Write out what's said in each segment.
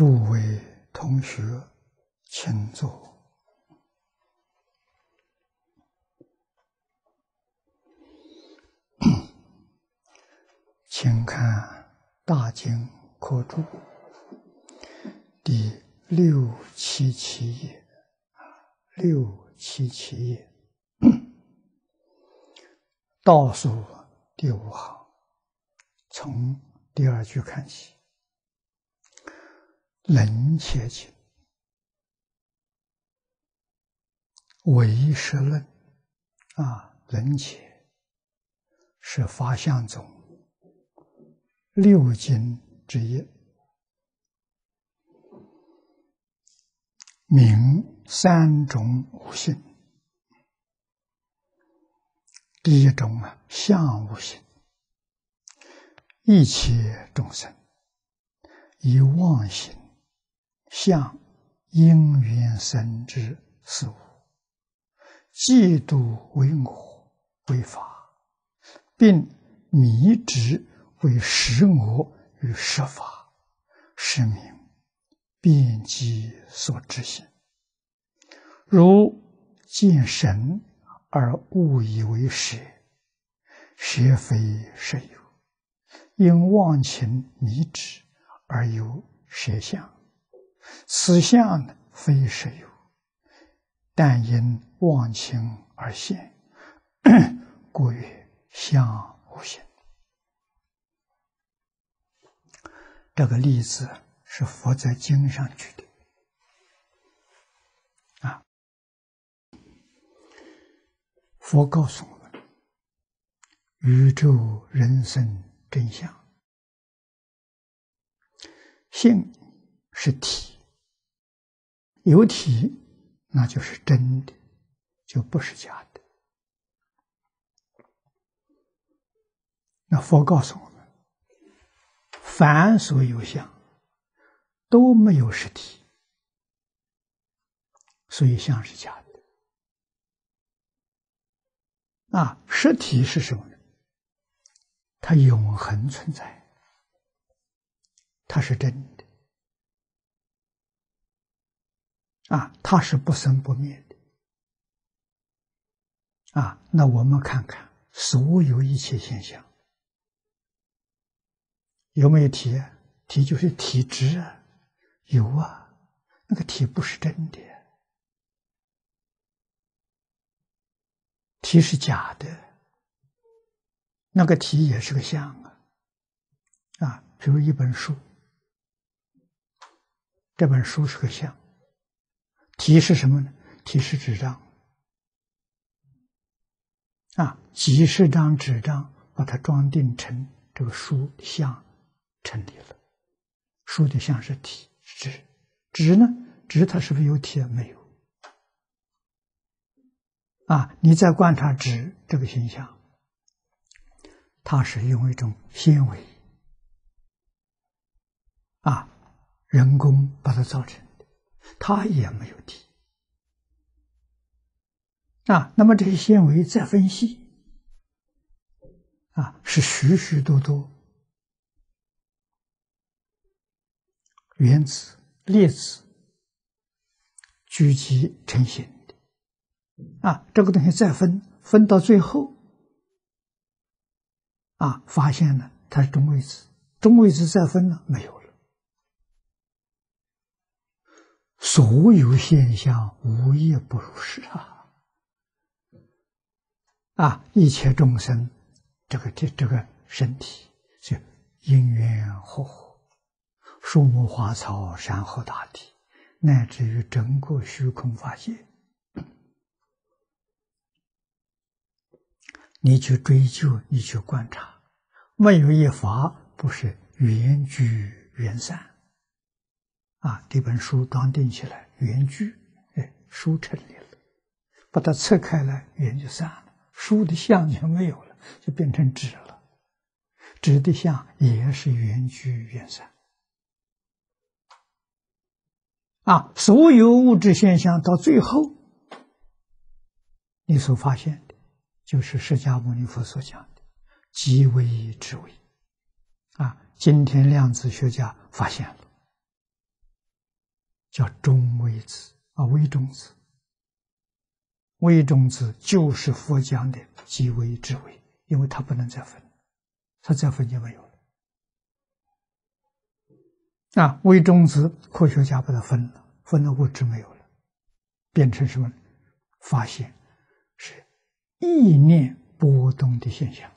诸位同学，请坐。请看《大经科注》第六七七页，六七七页倒数第五行，从第二句看起。冷且情，唯识论啊，冷且是法相宗六经之一，明三种五性。第一种啊，相无性，一切众生以妄心。向因缘生之事物，嫉妒为我为法，并迷执为实我与实法，是名遍机所知性。如见神而误以为实，实非实有；因妄情迷执而有实相。此相，非实有，但因忘情而现，故曰相无形。这个例子是佛在经上举的啊。佛告诉我们，宇宙人生真相，性是体。有体，那就是真的，就不是假的。那佛告诉我们，凡所有相都没有实体，所以相是假的。啊，实体是什么呢？它永恒存在，它是真的。啊，它是不生不灭的。啊，那我们看看所有一切现象，有没有体？体就是体质啊，有啊，那个体不是真的，体是假的，那个体也是个相啊。啊，比如一本书，这本书是个相。题是什么呢？题是纸张啊，几十张纸张把它装订成这个书像成立了。书的像是体纸，纸呢？纸它是不是有体？没有啊？你再观察纸这个形象，它是用一种纤维啊，人工把它造成。它也没有提啊，那么这些纤维再分析啊，是许许多多原子、粒子聚集成型的啊。这个东西再分分到最后啊，发现了它是中微子，中微子再分了没有了。所有现象无一不如是啊！啊，一切众生，这个这这个身体是因缘和合，树木花草、山河大地，乃至于整个虚空法界，你去追究，你去观察，没有一法不是缘聚缘散。啊，这本书装订起来，原聚，哎，书成立了；把它拆开来，原就散了，书的相就没有了，就变成纸了。纸的相也是原聚原散。啊，所有物质现象到最后，你所发现的，就是释迦牟尼佛所讲的“即为之为”。啊，今天量子学家发现了，叫中微子啊，微中子。微中子就是佛讲的极微之微，因为它不能再分，它再分就没有了。啊，微中子科学家把它分了，分了物质没有了，变成什么？发现是意念波动的现象。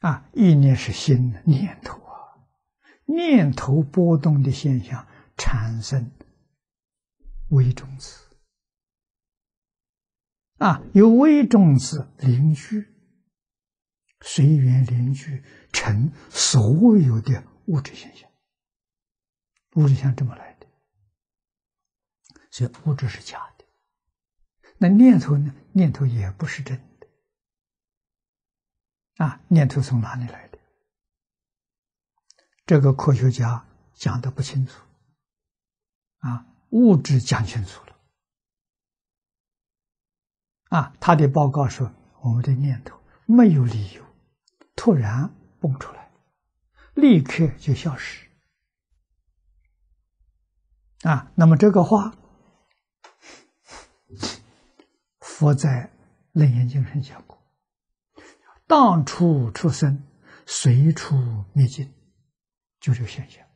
啊，意念是心的念头，念头波动的现象产生微中子。啊，由微中子凝聚，随缘凝聚成所有的物质现象。物质像这么来的，所以物质是假的。那念头呢？念头也不是真的。啊，念头从哪里来的？这个科学家讲的不清楚。啊，物质讲清楚了。啊，他的报告说，我们的念头没有理由，突然蹦出来，立刻就消失。啊，那么这个话，佛在《楞严经》上讲过：“当处出生，随处灭尽。”就这个现象。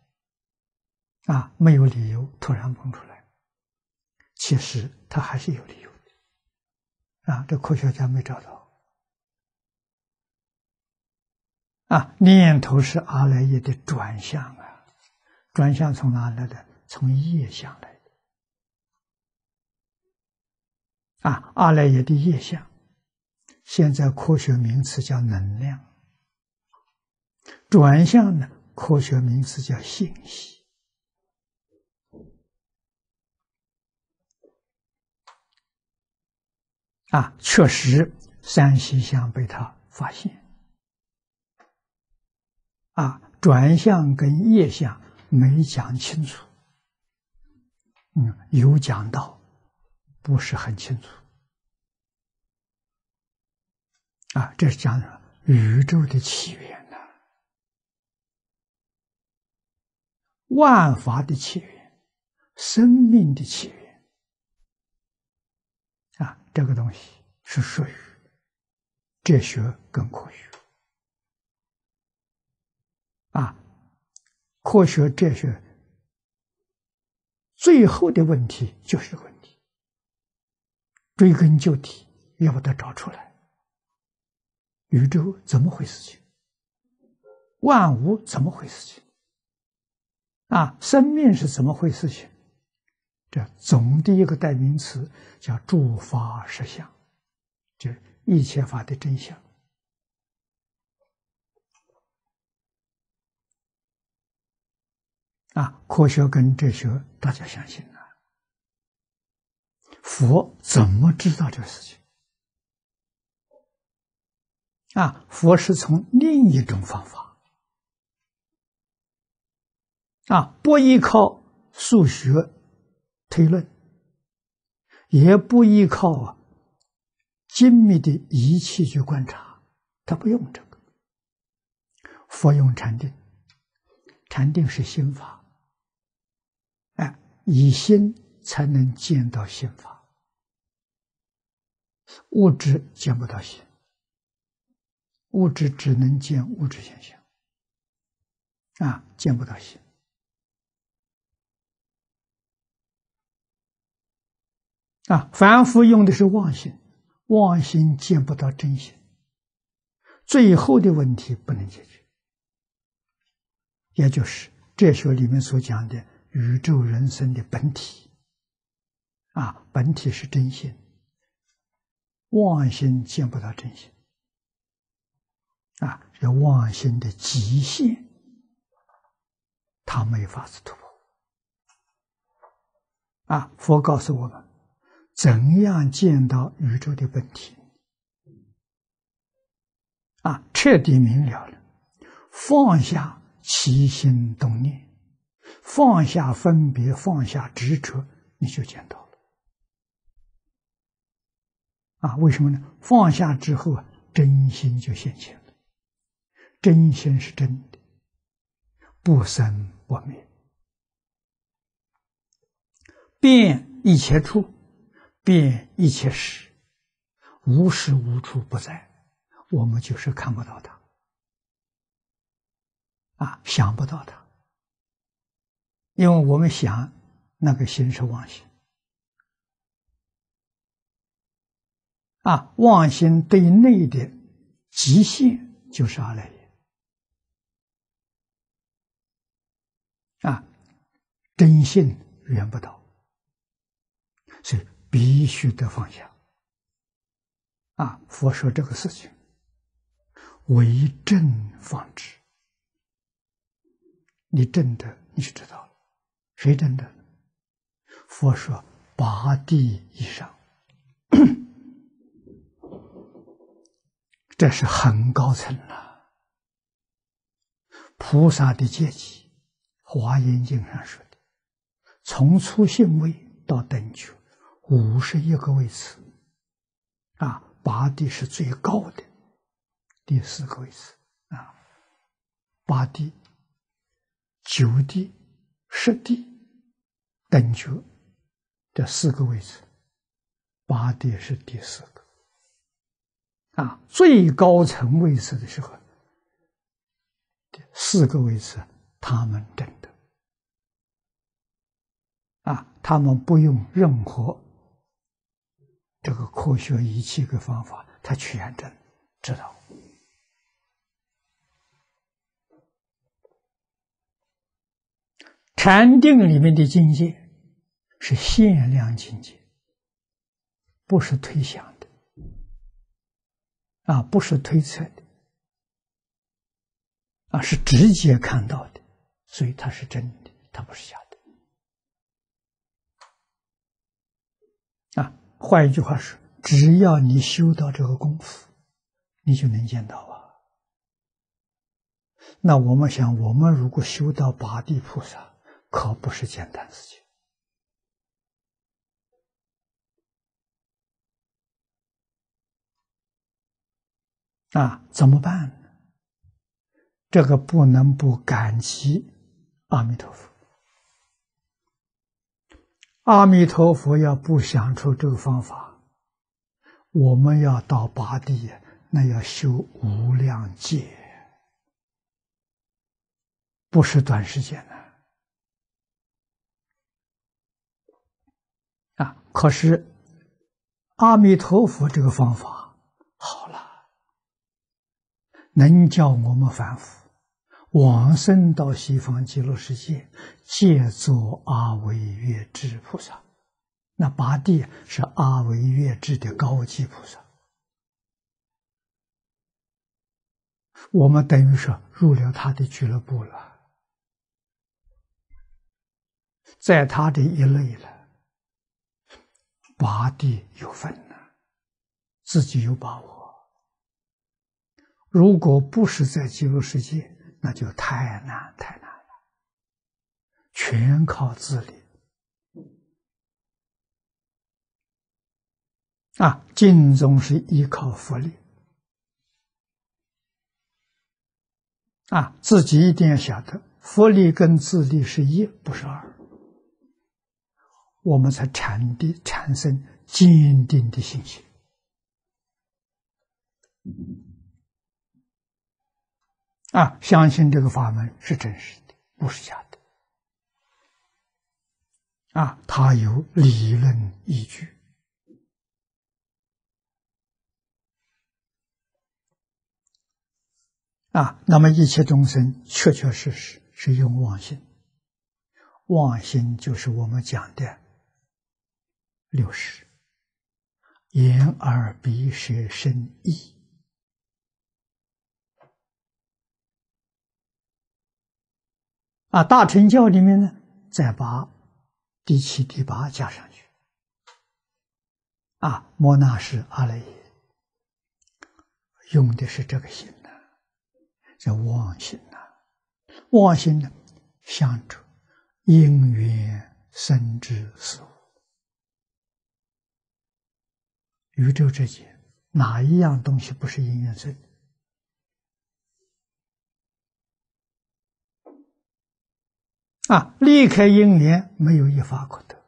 啊，没有理由突然蹦出来，其实他还是有理由的。啊，这科学家没找到。啊，念头是阿赖耶的转向啊，转向从哪来的？从业相来的。啊，阿赖耶的业相，现在科学名词叫能量。转向呢，科学名词叫信息。啊，确实，三西相被他发现。啊，转向跟业相没讲清楚，嗯，有讲到，不是很清楚。啊，这是讲宇宙的起源呐，万法的起源，生命的起源。啊这个东西是属于哲学跟科学啊，科学哲学最后的问题就是问题，追根究底要把它找出来，宇宙怎么回事？情万物怎么回事？情啊，生命是怎么回事？情这总的一个代名词叫诸法实相，就一切法的真相。啊，科学跟哲学，大家相信啊？佛怎么知道这个事情？啊，佛是从另一种方法，啊，不依靠数学。推论也不依靠精密的仪器去观察，他不用这个。佛用禅定，禅定是心法，哎，以心才能见到心法，物质见不到心，物质只能见物质现象，啊，见不到心。啊，凡夫用的是妄心，妄心见不到真心，最后的问题不能解决，也就是哲学里面所讲的宇宙人生的本体。啊，本体是真心，妄心见不到真心。啊，这妄心的极限，他没法子突破。啊，佛告诉我们。怎样见到宇宙的本体？啊，彻底明了了，放下起心动念，放下分别，放下执着，你就见到了。啊，为什么呢？放下之后啊，真心就现前了，真心是真的，不生不灭，遍一切处，遍一切时，无时无处不在。我们就是看不到它，啊，想不到它，因为我们想那个心是妄心，啊，妄心对内的极限就是阿赖耶，啊，真性圆不到，所以必须得放下，啊，佛说这个事情。为正方之，你正的你就知道了。谁正的？佛说八地以上，这是很高层了。菩萨的阶级，《华严经》上说的，从初性位到等觉，五十一个位次，啊，八地是最高的。第四个位置啊，八地、九地、十地等觉这四个位置，八地是第四个啊。最高层位置的时候，四个位置他们证的啊，他们不用任何这个科学仪器跟方法，他全证知道。禅定里面的境界是限量境界，不是推想的，啊，不是推测的，啊，是直接看到的，所以它是真的，它不是假的。啊，换一句话说，只要你修到这个功夫，你就能见到啊。那我们想，我们如果修到八地菩萨，可不是简单事情啊！怎么办呢？这个不能不感激阿弥陀佛。阿弥陀佛要不想出这个方法，我们要到八地，那要修无量劫，不是短时间的。啊！可是阿弥陀佛这个方法好了，能叫我们凡夫往生到西方极乐世界，借作阿惟越智菩萨。那八地是阿惟越智的高级菩萨，我们等于说入了他的俱乐部了，在他的一类了。八地有分呢，自己有把握。如果不是在极乐世界，那就太难太难了，全靠自力。啊，净宗是依靠佛力，啊，自己一定要晓得，佛力跟自力是一，不是二。我们才产的产生坚定的信心啊！相信这个法门是真实的，不是假的啊！它有理论依据啊！那么一切众生确确实实是用妄心，妄心就是我们讲的。六十，眼耳鼻舌身意啊，大乘教里面呢，再把第七、第八加上去啊，摩那是阿赖耶，用的是这个心呐，叫妄心呐，妄心呢，想着因缘生之事物。宇宙之间哪一样东西不是因缘生？啊，离开因缘没有一法可得，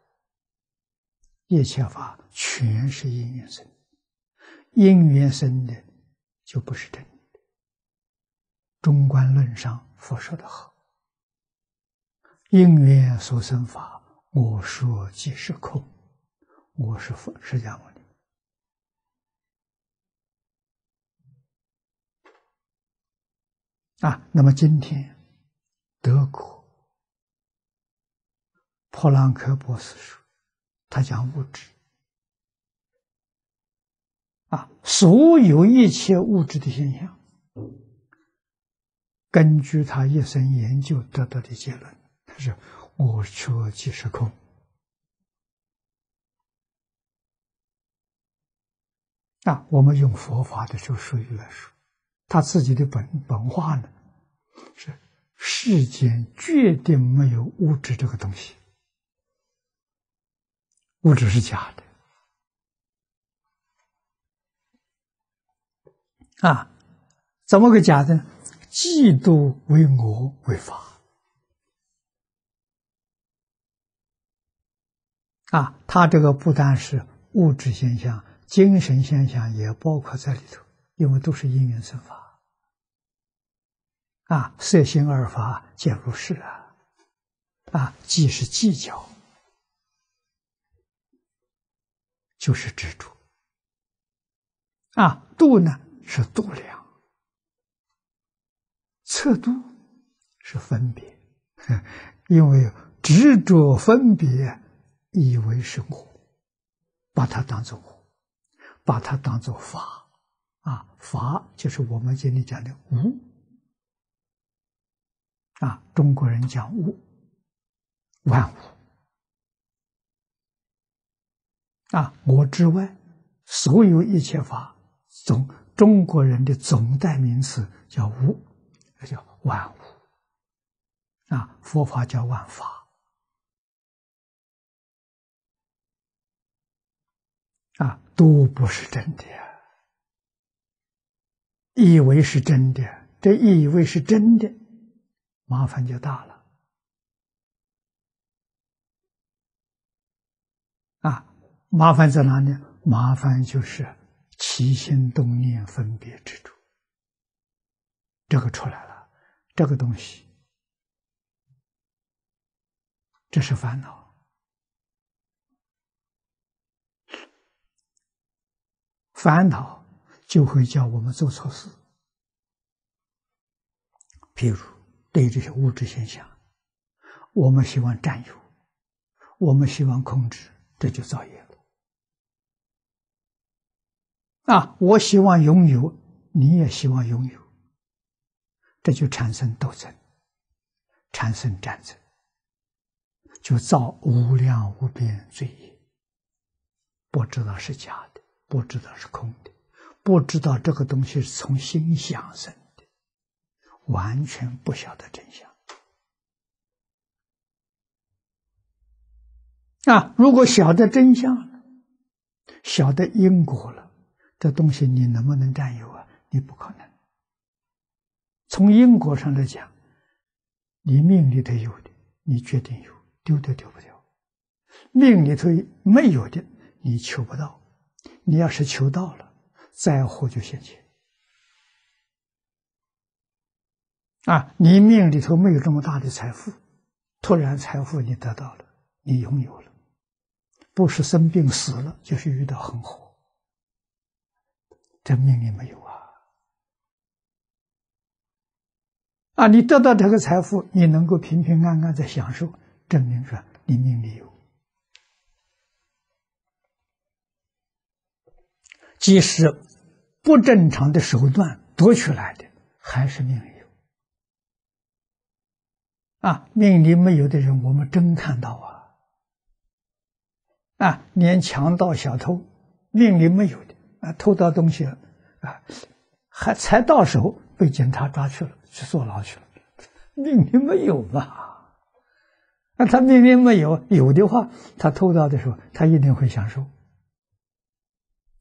一切法全是因缘生，因缘生的就不是真的。中观论上佛说的好：“因缘所生法，我说即是空。”我是佛释迦牟尼。啊，那么今天德国普朗克博士说，他讲物质啊，所有一切物质的现象，根据他一生研究得到的结论，他说：“我说即是空。”啊，我们用佛法的这个术语来说，他自己的本本话呢，是世间绝对没有物质这个东西，物质是假的。啊，怎么个假的？嫉妒为我为法。啊，他这个不单是物质现象。精神现象也包括在里头，因为都是因缘生法啊，色心二法皆如是啊，啊，既是计较，就是执着。啊，度呢是度量，测度是分别，因为执着分别，以为是我，把它当做我。把它当做法，啊，法就是我们今天讲的无，啊，中国人讲无，万物，啊，我之外，所有一切法，总中国人的总代名词叫无，叫万物，啊，佛法叫万法。啊，都不是真的，以为是真的，这以为是真的，麻烦就大了。麻烦在哪里？麻烦就是起心动念、分别之处，这个出来了，这个东西，这是烦恼。烦恼就会叫我们做错事，譬如对这些物质现象，我们希望占有，我们希望控制，这就造业啊，我希望拥有，你也希望拥有，这就产生斗争，产生战争，就造无量无边罪业，不知道是假的。不知道是空的，不知道这个东西是从心想生的，完全不晓得真相。啊，如果晓得真相了，晓得因果了，这东西你能不能占有啊？你不可能。从因果上来讲，你命里头有的，你决定有，丢都丢不掉；命里头没有的，你求不到。你要是求到了，灾祸就现前。啊，你命里头没有这么大的财富，突然财富你得到了，你拥有了，不是生病死了，就是遇到横祸，这命里没有啊。啊，你得到这个财富，你能够平平安安的享受，证明说你命里有。即使不正常的手段夺取来的，还是命里有。啊，命里没有的人，我们真看到啊！啊，连强盗、小偷，命里没有的啊，偷到东西了啊，还才到手被警察抓去了，去坐牢去了，命里没有嘛？那他命里没有，有的话，他偷到的时候，他一定会享受。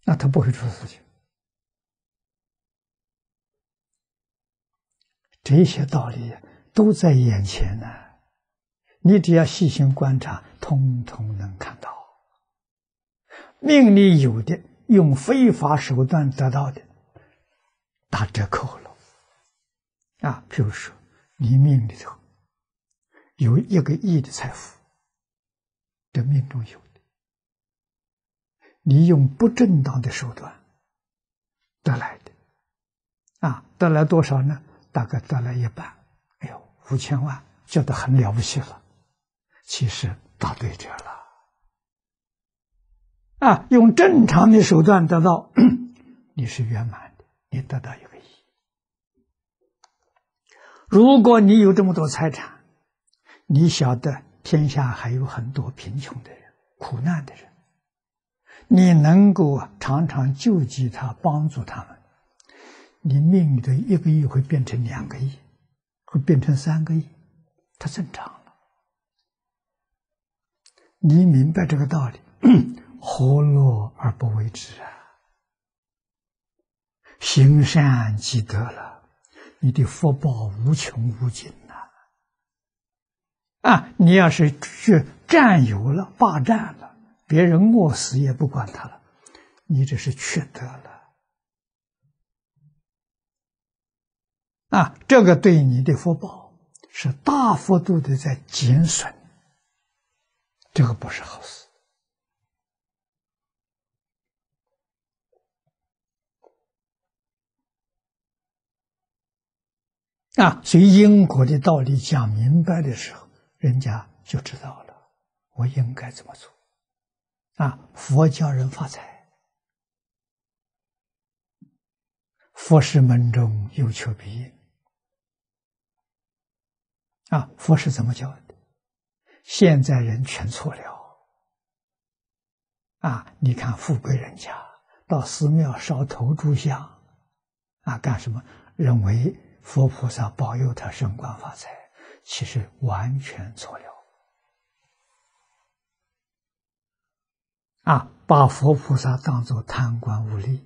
那他不会出事情。这些道理都在眼前呢，你只要细心观察，通通能看到。命里有的用非法手段得到的，打折扣了。啊，譬如说，你命里头有一个亿的财富，这命中有的，你用不正当的手段得来的，啊，得来多少呢？大概得来一半，哎呦，五千万，觉得很了不起了。其实打对折了，啊，用正常的手段得到，你是圆满的，你得到一个亿。如果你有这么多财产，你晓得天下还有很多贫穷的人、苦难的人，你能够常常救济他、帮助他们，你命里的一个亿会变成两个亿，会变成三个亿，它正常了。你明白这个道理，何乐而不为之啊？行善积德了。你的福报无穷无尽呐！啊，你要是去占有了、霸占了，别人饿死也不管他了，你这是缺德了。啊，这个对你的福报是大幅度的在减损，这个不是好事。啊，所以因果的道理讲明白的时候，人家就知道了，我应该怎么做。啊，佛教人发财，佛是门中有求必应。啊，佛是怎么教的？现在人全错了。啊，你看富贵人家到寺庙烧头炷香，啊，干什么？认为。佛菩萨保佑他升官发财，其实完全错了。啊，把佛菩萨当作贪官污吏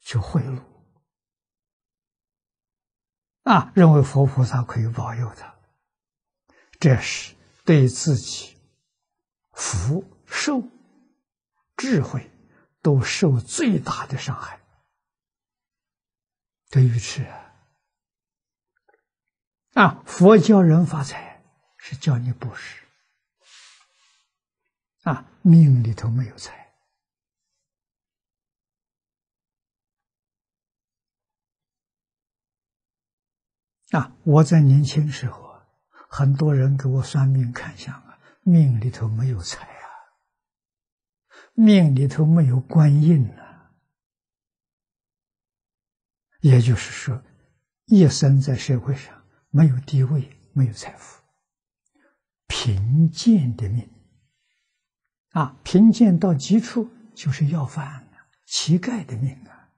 去贿赂，啊，认为佛菩萨可以保佑他，这是对自己福寿、智慧都受最大的伤害。这愚痴啊！啊，佛教人发财是教你布施。啊，命里头没有财。啊，我在年轻时候啊，很多人给我算命看相啊，命里头没有财啊，命里头没有官印啊，也就是说，一生在社会上。没有地位，没有财富，贫贱的命啊！贫贱到极处就是要饭乞丐的命啊！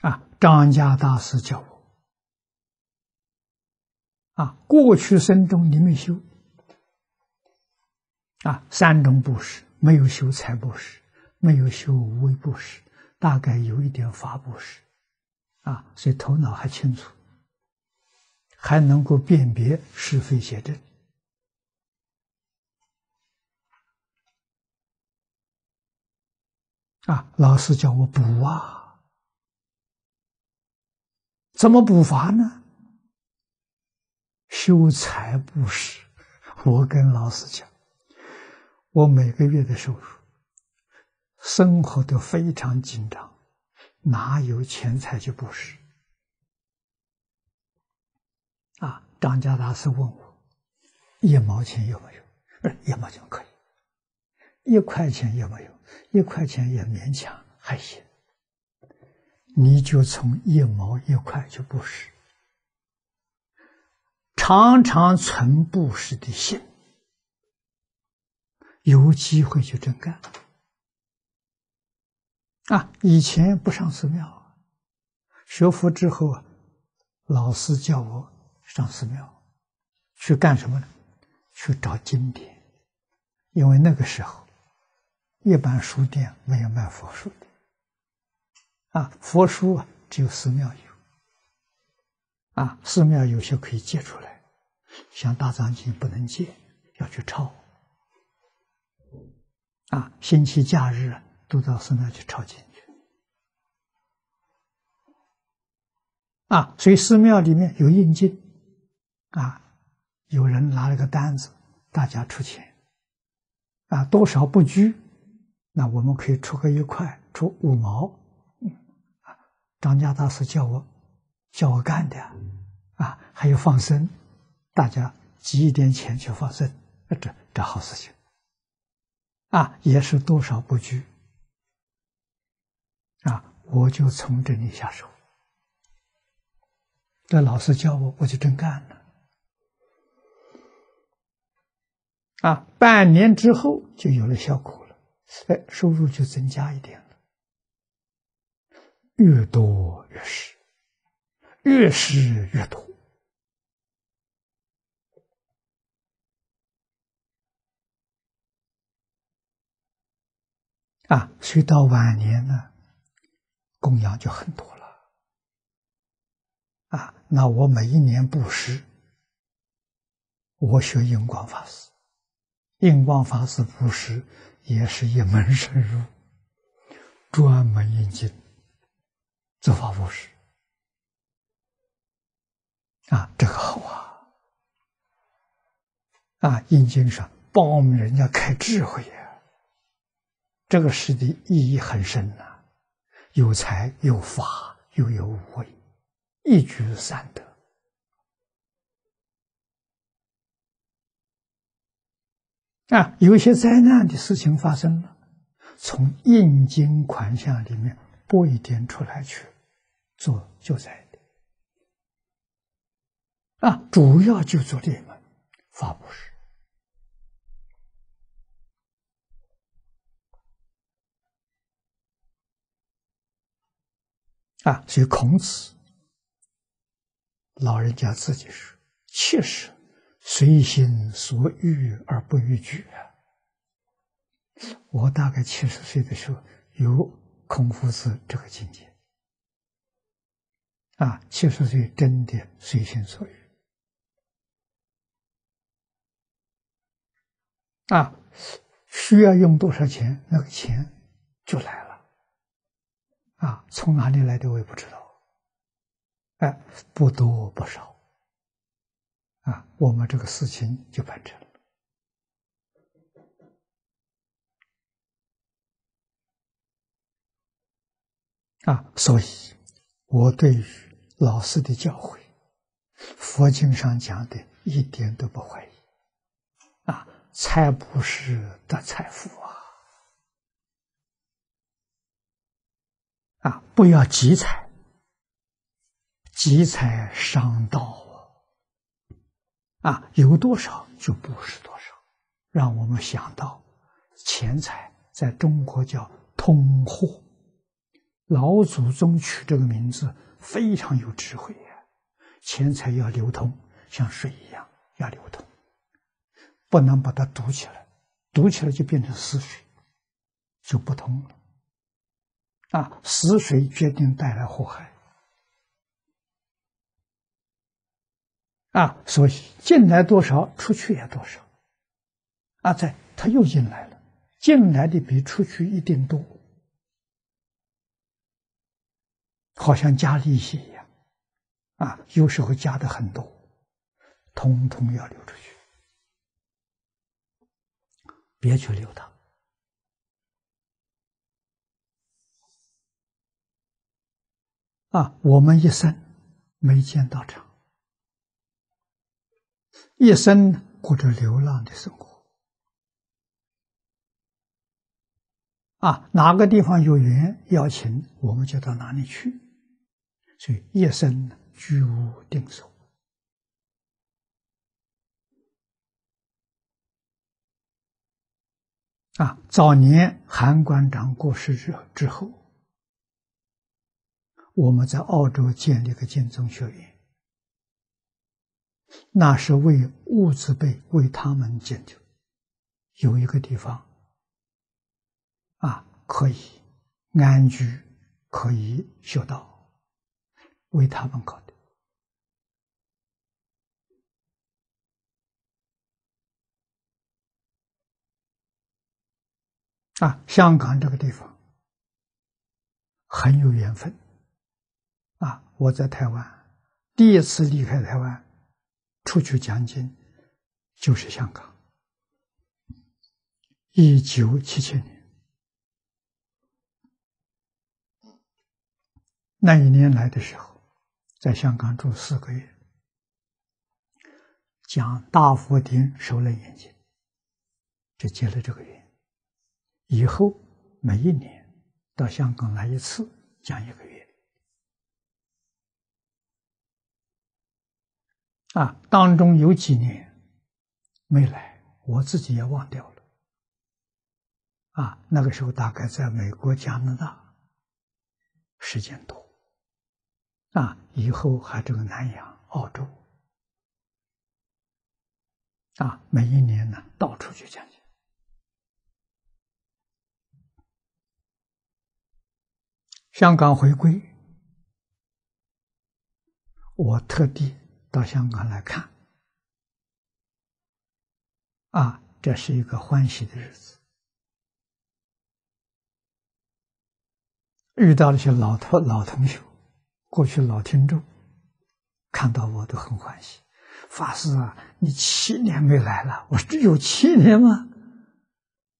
啊，张家大师教我啊，过去生中你没修啊，三种布施没有修财布施。没有修无为布施，大概有一点法布施，啊，所以头脑还清楚，还能够辨别是非邪正。啊，老师叫我补啊，怎么补法呢？修财布施，我跟老师讲，我每个月的收入。生活都非常紧张，哪有钱财去布施？啊！张家大师问我：“一毛钱有没有？”“不 是一毛钱可以。”“一块钱有没有？”“一块钱也勉强还行。”你就从一毛一块去布施，常常存布施的心，有机会就真干。啊，以前不上寺庙，学佛之后啊，老师叫我上寺庙，去干什么呢？去找经典，因为那个时候，一般书店没有卖佛书的，啊，佛书啊，只有寺庙有。啊，寺庙有些可以借出来，像大藏经不能借，要去抄。啊，星期假日都到寺庙去抄经去。啊，所以寺庙里面有印经，啊，有人拿了个单子，大家出钱，啊，多少不拘，那我们可以出个一块，出五毛，嗯啊，张家大师叫我叫我干的，啊，还有放生，大家集一点钱去放生，这这好事情。啊，也是多少不拘啊！我就从这里下手。这老师教我，我就真干了。啊，半年之后就有了效果了，哎，收入就增加一点了，越多越是，越是越多。啊，所以到晚年呢，供养就很多了。啊，那我每一年布施，我学印光法师，印光法师布施也是一门深入，专门印经，做法布施。啊，这个好啊！啊，印经上帮我们人家开智慧呀。这个事的意义很深呐，有才有法又有无畏，一举三得。啊，有一些灾难的事情发生了，从印经款项里面拨一点出来去做救灾的。啊，主要就做这个发布施。啊，所以孔子老人家自己说：“切实随心所欲而不逾矩啊。”我大概七十岁的时候有孔夫子这个境界。啊，七十岁真的随心所欲。啊，需要用多少钱，那个钱就来了。啊，从哪里来的我也不知道，哎，不多不少，啊，我们这个事情就办成了，啊，所以我对于老师的教诲，佛经上讲的一点都不怀疑，啊，财不是得财富啊。啊，不要积财，积财伤道啊！有多少就不是多少，让我们想到钱财在中国叫通货，老祖宗取这个名字非常有智慧呀。钱财要流通，像水一样要流通，不能把它堵起来，堵起来就变成死水，就不通了。啊，死水决定带来祸害。啊，所以进来多少，出去也多少。啊，在他又进来了，进来的比出去一定多，好像加利息一样。啊，有时候加的很多，通通要流出去，别去留它。啊，我们一生没见到场，一生过着流浪的生活。啊，哪个地方有缘邀请，我们就到哪里去。所以一生居无定所。啊，早年韩馆长过世之之后。我们在澳洲建立个建宗学院，那是为物资辈为他们建的，有一个地方啊，可以安居，可以修道，为他们搞的。啊，香港这个地方很有缘分。我在台湾第一次离开台湾出去讲经，就是香港，一九七七年。那一年来的时候，在香港住四个月，讲大佛顶受了眼睛，就结了这个缘。以后每一年到香港来一次，讲一个月。啊，当中有几年没来，我自己也忘掉了。啊，那个时候大概在美国、加拿大，时间多。啊，以后还这个南洋、澳洲。啊，每一年呢，到处去讲讲。香港回归，我特地到香港来看，啊，这是一个欢喜的日子，遇到了些老同老同学，过去老听众，看到我都很欢喜。法师啊，你七年没来了，我说有七年吗？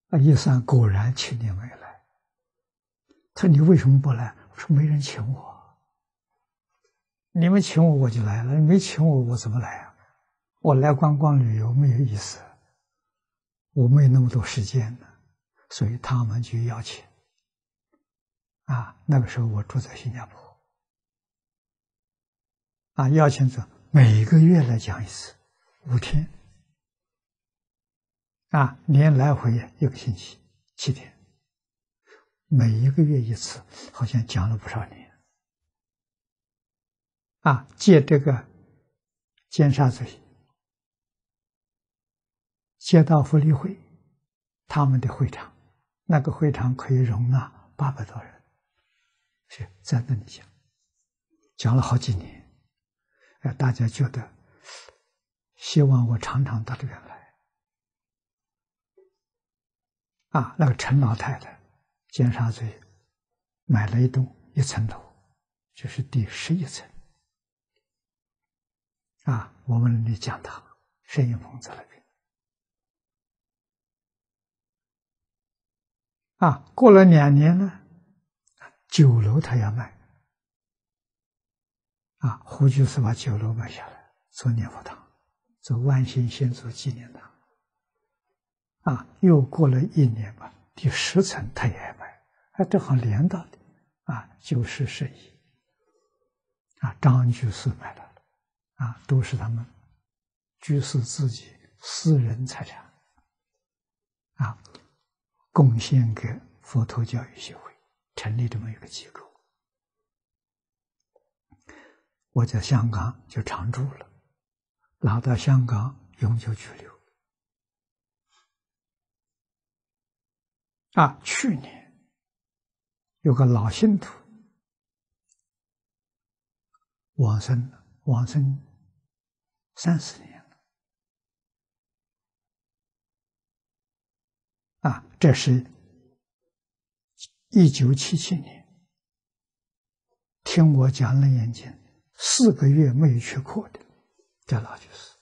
啊，一算果然七年没来。他说：“你为什么不来？”我说：“没人请我。你们请我，我就来了。你没请我，我怎么来啊？我来观光旅游没有意思，我没有那么多时间呢。所以他们就邀请。啊，那个时候我住在新加坡。啊，邀请者每个月来讲一次，五天。啊，连来回一个星期，七天。”每一个月一次，好像讲了不少年。啊，借这个尖沙咀街道福利会，他们的会场，那个会场可以容纳八百多人，是在那里讲，讲了好几年。哎，大家觉得希望我常常到这边来。啊，那个陈老太太。尖沙咀买了一栋一层楼，就是第十一层。啊，我们的讲堂摄影棚在那边。啊，过了两年呢，酒楼他要卖。啊，胡居士把酒楼买下来做念佛堂，做万兴先祖纪念堂。啊，又过了一年吧，第十层他也买。啊正好连到的，啊，就是十一，啊，张居士买了，啊，都是他们居士自己私人财产，啊，贡献给佛陀教育协会，成立这么一个机构。我在香港就常住了，拿到香港永久居留，啊，去年。有个老信徒往生了，往生三十年了。啊，这是一九七七年，听我讲了眼睛，四个月没有缺课的，这老居士。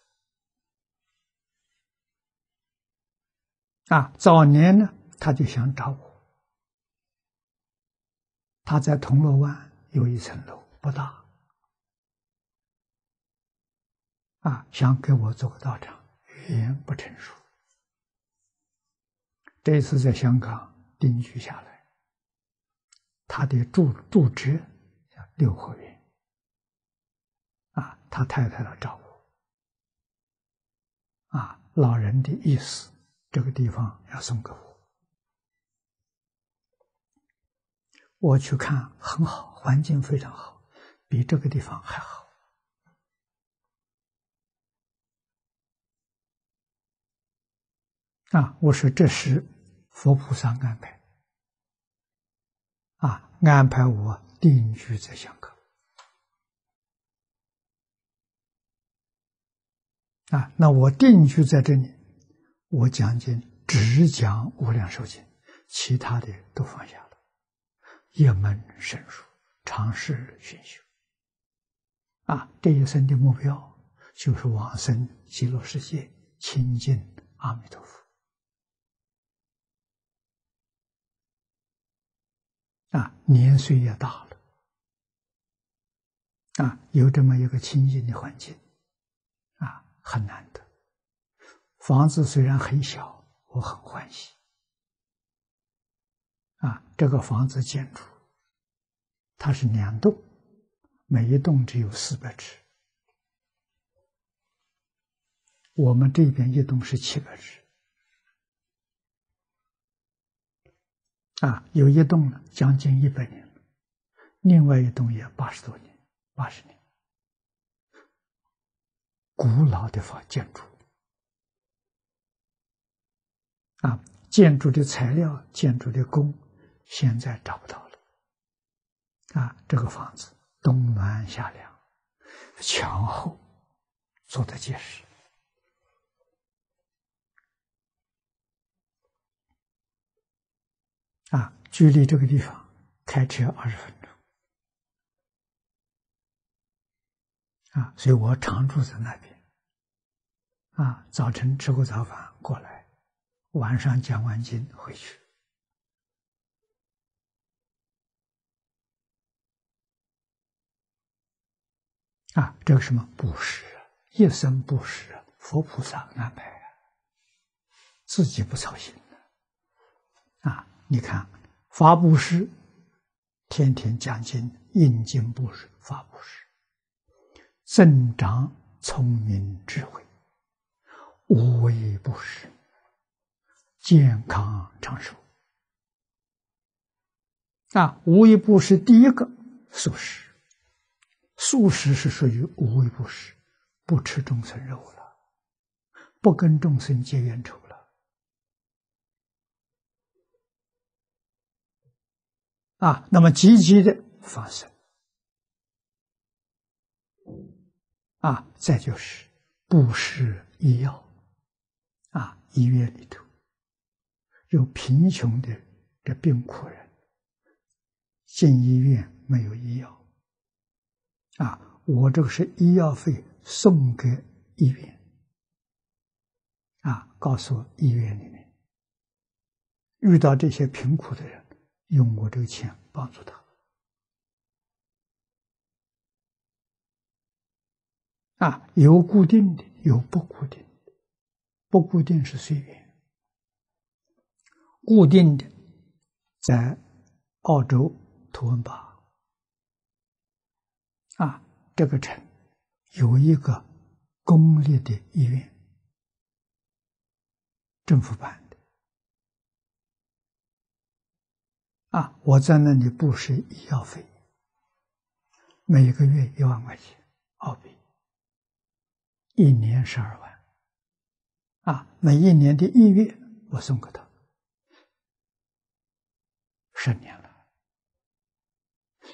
啊，早年呢，他就想找我。他在铜锣湾有一层楼，不大，啊，想给我做个道场，语言不成熟。这次在香港定居下来，他的住住址叫六合院，啊，他太太来找我，啊，老人的意思，这个地方要送给我。我去看，很好，环境非常好，比这个地方还好。啊，我说这是佛菩萨安排，啊，安排我定居在香港。啊，那我定居在这里，我讲经只讲无量寿经，其他的都放下了，一门深入，尝试寻修。啊，这一生的目标就是往生极乐世界，亲近阿弥陀佛。啊，年岁也大了，啊，有这么一个清净的环境，啊，很难得。房子虽然很小，我很欢喜。啊，这个房子建筑，它是两栋，每一栋只有四百尺。我们这边一栋是七百尺。啊，有一栋将近一百年，另外一栋也八十多年，八十年，古老的房建筑。啊，建筑的材料、建筑的工，现在找不到了。啊，这个房子冬暖夏凉，墙厚，做的结实。啊，距离这个地方开车二十分钟。啊，所以我常住在那边。啊，早晨吃过早饭过来，晚上讲完经回去。啊，这个什么布施，一生布施，佛菩萨安排，自己不操心啊。你看，发布施，天天讲经、印经布施、发布施，增长聪明智慧，无为布施，健康长寿。啊，无为布施第一个素食，素食是属于无为布施，不吃众生肉了，不跟众生结冤仇。啊，那么积极的放生，啊，再就是布施医药，啊，医院里头有贫穷的的病苦人，进医院没有医药，啊，我这个是医药费送给医院，啊，告诉医院里面遇到这些贫苦的人。用我这个钱帮助他啊，有固定的，有不固定的。不固定是随缘，固定的在澳洲图文巴啊这个城有一个公立的医院，政府办。啊！我在那里布施医药费，每个月一万块钱澳币，一年十二万。啊，每一年的一月我送给他，十年了。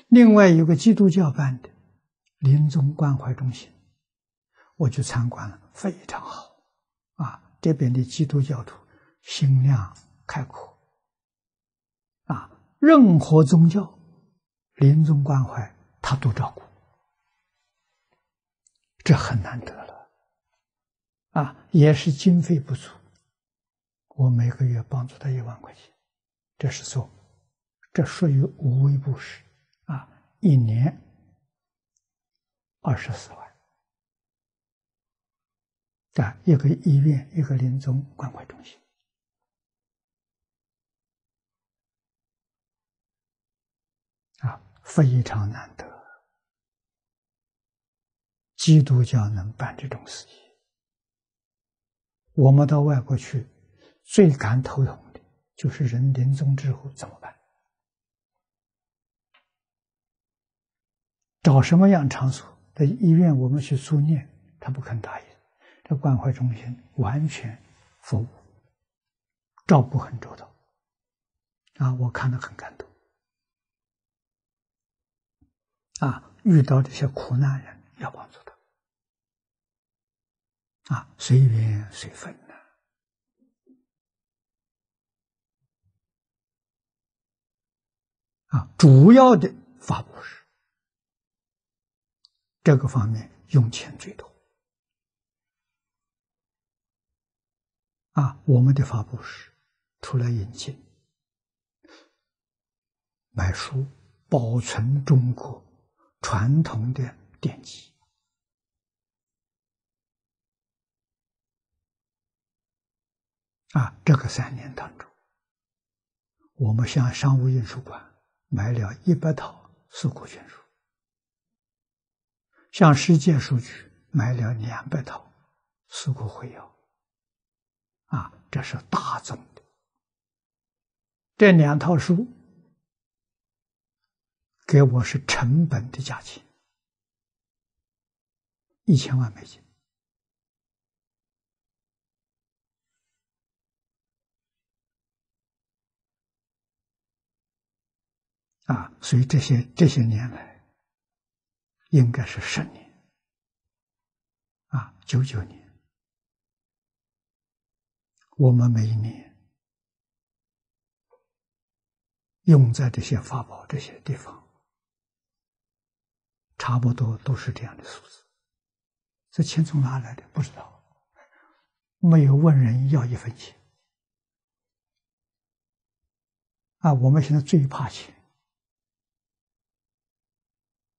另外有个基督教办的临终关怀中心，我去参观了，非常好。啊，这边的基督教徒心量开阔，啊。任何宗教临终关怀，他都照顾，这很难得了，啊，也是经费不足，我每个月帮助他一万块钱，这是说，这属于无微不至，啊，一年二十四万，啊，一个医院，一个临终关怀中心。非常难得，基督教能办这种事情。我们到外国去，最感头痛的就是人临终之后怎么办？找什么样场所？在医院我们去住念，他不肯答应。这关怀中心完全服务，照顾很周到。啊，我看得很感动。啊，遇到这些苦难人要帮助他啊，随缘随分呐。啊，主要的法布施，这个方面用钱最多。啊，我们的法布施，除了引进、买书、保存中国传统的典籍，啊，这个三年当中，我们向商务印书馆。买了一百套《四库全书》，向世界书局买了两百套《四库会要》，啊，这是大宗的。这两套书给我是成本的价钱，一千万美金。啊，所以这些这些年来，应该是十年，啊，九九年，我们每一年用在这些法宝这些地方，差不多都是这样的数字。这钱从哪来的？不知道，没有问人要一分钱。啊，我们现在最怕钱。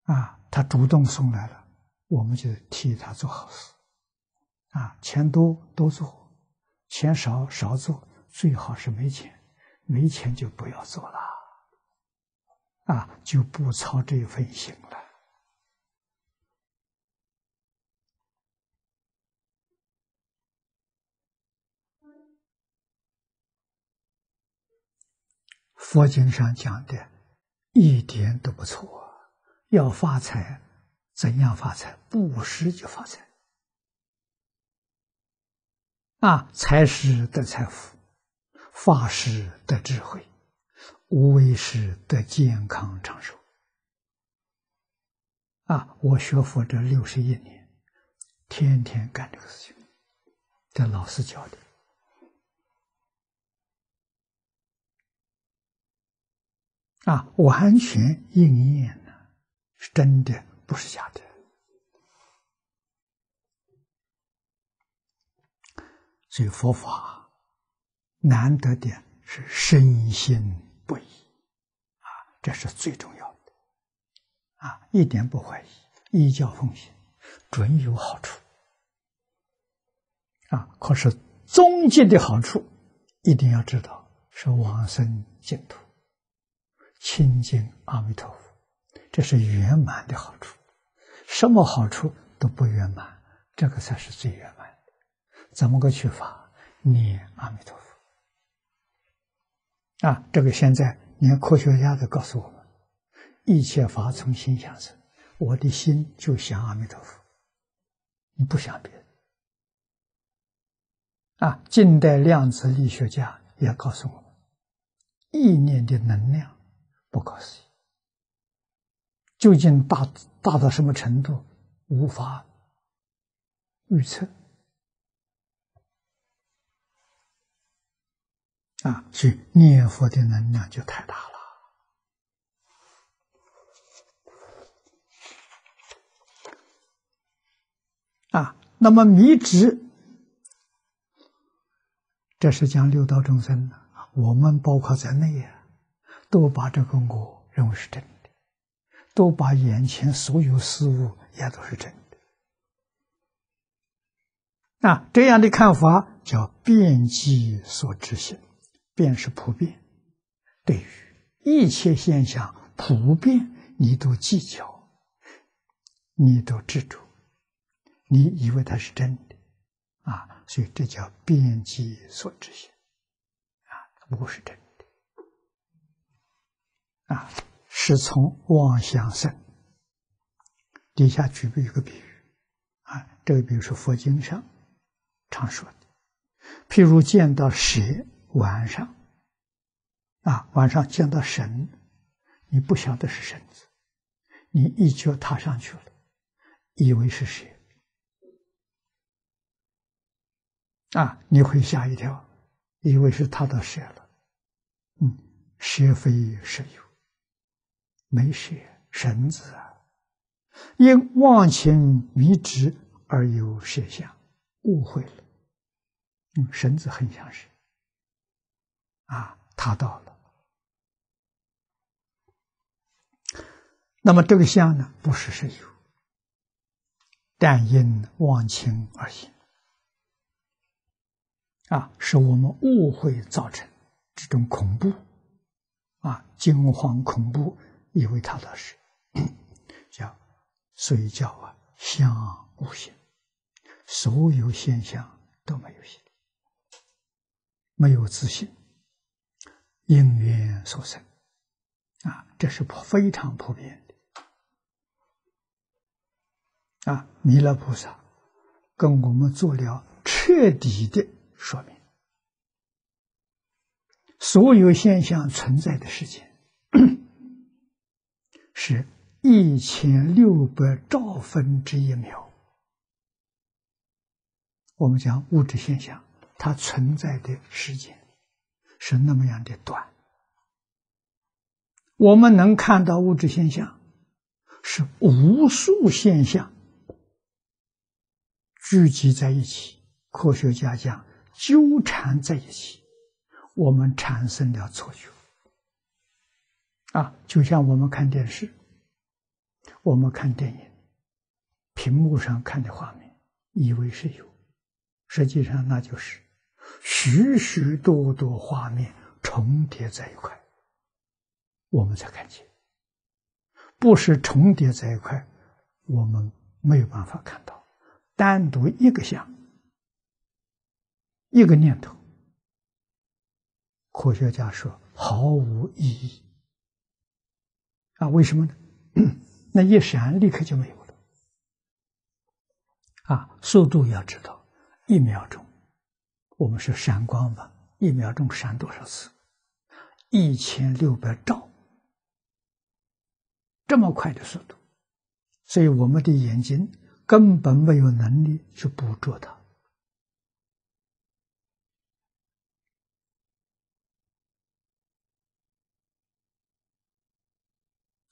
啊，他主动送来了，我们就替他做好事。啊，钱多多做，钱少少做，最好是没钱，没钱就不要做了。啊，就不操这份心了。佛经上讲的，一点都不错。要发财，怎样发财？布施就发财。啊，财施得财富，法施得智慧，无为施得健康长寿。啊，我学佛这六十一年，天天干这个事情，这老师教的。啊，完全应验了。是真的，不是假的。所以佛法难得的是深信不疑，啊，这是最重要的，啊，一点不怀疑，依教奉行，准有好处，啊，可是终极的好处，一定要知道是往生净土，亲近阿弥陀佛。这是圆满的好处，什么好处都不圆满，这个才是最圆满的。怎么个去法？念阿弥陀佛啊！这个现在连科学家都告诉我们：一切法从心想生。我的心就想阿弥陀佛，你不想别的啊！近代量子力学家也告诉我们：意念的能量不可思议。究竟大大到什么程度，无法预测啊！所以念佛的能量就太大了啊！那么迷执，这是讲六道众生，我们包括在内呀，都把这个我认为是真的。都把眼前所有事物也都是真的，啊，这样的看法叫遍计所知性，便是普遍。对于一切现象普遍，你都计较，你都执着，你以为它是真的，啊，所以这叫遍计所知性，啊，不是真的，啊。是从妄想生。底下举个一个比喻，啊，这个比喻是佛经上常说的。譬如见到蛇晚上，啊，晚上见到神，你不晓得是神子，你一脚踏上去了，以为是蛇，啊，你会吓一跳，以为是他的蛇了。嗯，蛇非蛇有，没蛇，绳子啊。因忘情迷执而有设相，误会了。嗯，绳子很像是啊，他到了。那么这个相呢，不是实有，但因忘情而行。啊，是我们误会造成这种恐怖，啊，惊慌恐怖，以为他的是 叫。所以叫啊，相无形，所有现象都没有形，没有自信，因缘所生，啊，这是非常普遍的。啊，弥勒菩萨跟我们做了彻底的说明，所有现象存在的时间是。一千六百兆分之一秒，我们讲物质现象，它存在的时间是那么样的短。我们能看到物质现象，是无数现象聚集在一起，科学家讲纠缠在一起，我们产生了错觉。啊，就像我们看电视。我们看电影，屏幕上看的画面，以为是有，实际上那就是许许多多画面重叠在一块，我们才看见。不是重叠在一块，我们没有办法看到。单独一个像，一个念头，科学家说毫无意义。啊，为什么呢？那一闪，立刻就没有了。啊，速度要知道，一秒钟，我们是闪光吧？一秒钟闪多少次？一千六百兆，这么快的速度，所以我们的眼睛根本没有能力去捕捉它。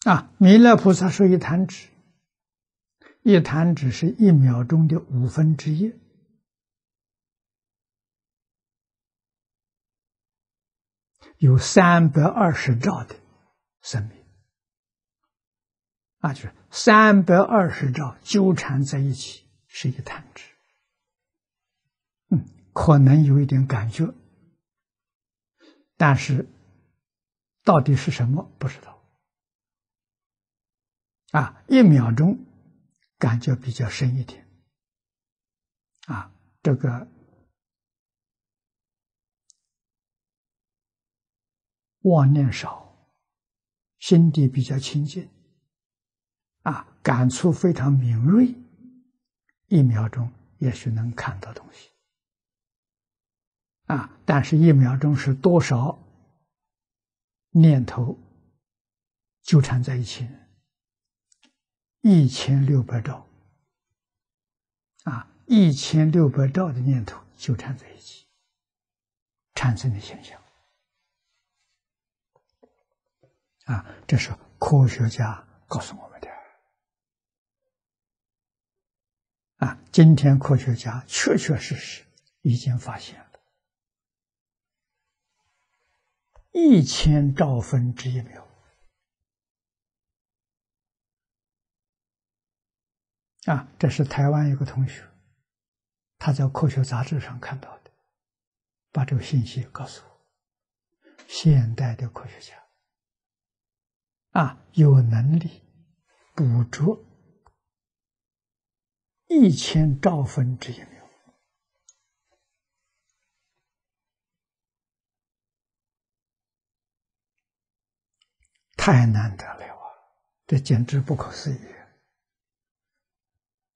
啊！弥勒菩萨说：“一弹指，一弹指是一秒钟的五分之一，有三百二十兆的生命，啊，就是三百二十兆纠缠在一起，是一弹指。嗯，可能有一点感觉，但是到底是什么，不知道。”啊，一秒钟感觉比较深一点。啊，这个妄念少，心地比较清净，啊，感触非常敏锐，一秒钟也许能看到东西。啊，但是一秒钟是多少念头纠缠在一起呢？一千六百兆啊，一千六百兆的念头纠缠在一起，产生的现象啊，这是科学家告诉我们的啊。今天科学家确确实实已经发现了，一千兆分之一秒。啊，这是台湾一个同学，他在科学杂志上看到的，把这个信息告诉我。现代的科学家啊，有能力捕捉一千兆分之一秒，太难得了啊！这简直不可思议。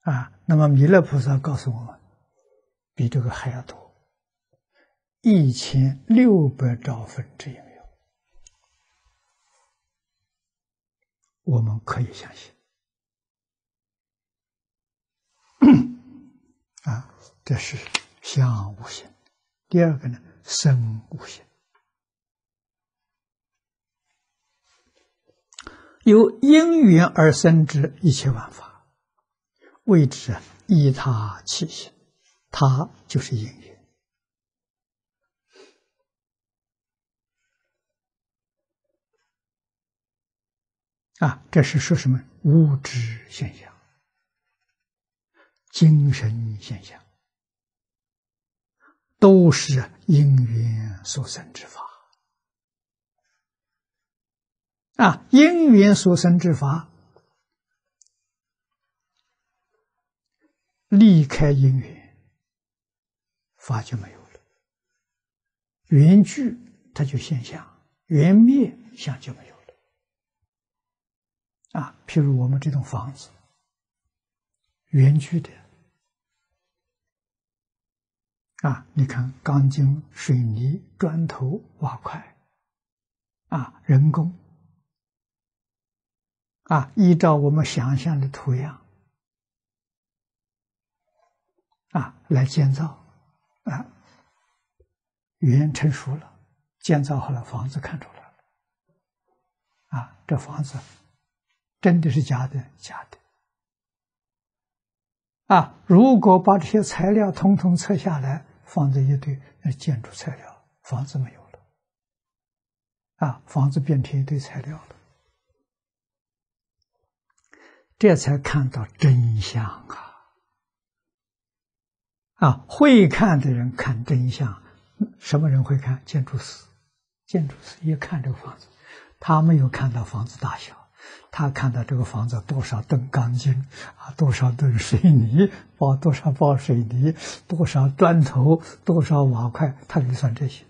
啊，那么弥勒菩萨告诉我们，比这个还要多，一千六百兆分之一秒，我们可以相信。啊，这是相无形；第二个呢，生无形。由因缘而生之一切万法，位置啊依他起行。他就是因缘啊！这是说什么？物质现象、精神现象，都是因缘所生之法。啊，因缘所生之法，离开因缘，法就没有了。缘聚它就现象，缘灭相就没有了。啊，譬如我们这栋房子，缘聚的，啊，你看钢筋、水泥、砖头、瓦块，啊，人工。啊，依照我们想象的图样啊来建造，啊，语言成熟了，建造好了，房子看出来了，啊，这房子真的是假的？假的。啊，如果把这些材料统统拆下来，放在一堆那建筑材料，房子没有了，啊，房子变成一堆材料了。这才看到真相啊！啊，会看的人看真相，什么人会看？建筑师，建筑师一看这个房子，他没有看到房子大小，他看到这个房子多少吨钢筋啊，多少吨水泥，包多少包水泥，多少砖头，多少瓦块，他计算这些。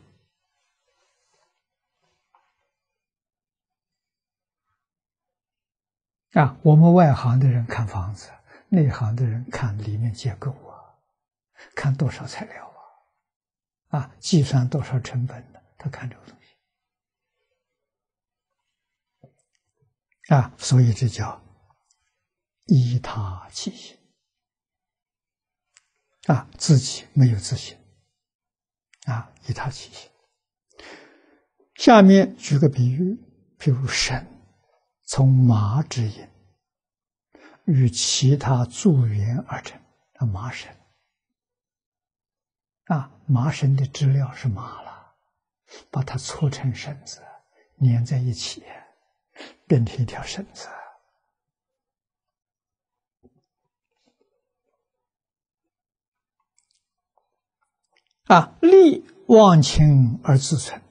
啊，我们外行的人看房子，内行的人看里面结构，看多少材料啊，啊，计算多少成本的，他看这个东西啊，所以这叫依他起心啊，自己没有自信啊，依他起心。下面举个比喻，譬如神。从麻之音与其他助缘而成，啊，麻神啊，麻绳的质料是麻了，把它搓成绳子，粘在一起，变成一条绳子啊，力忘情而自存。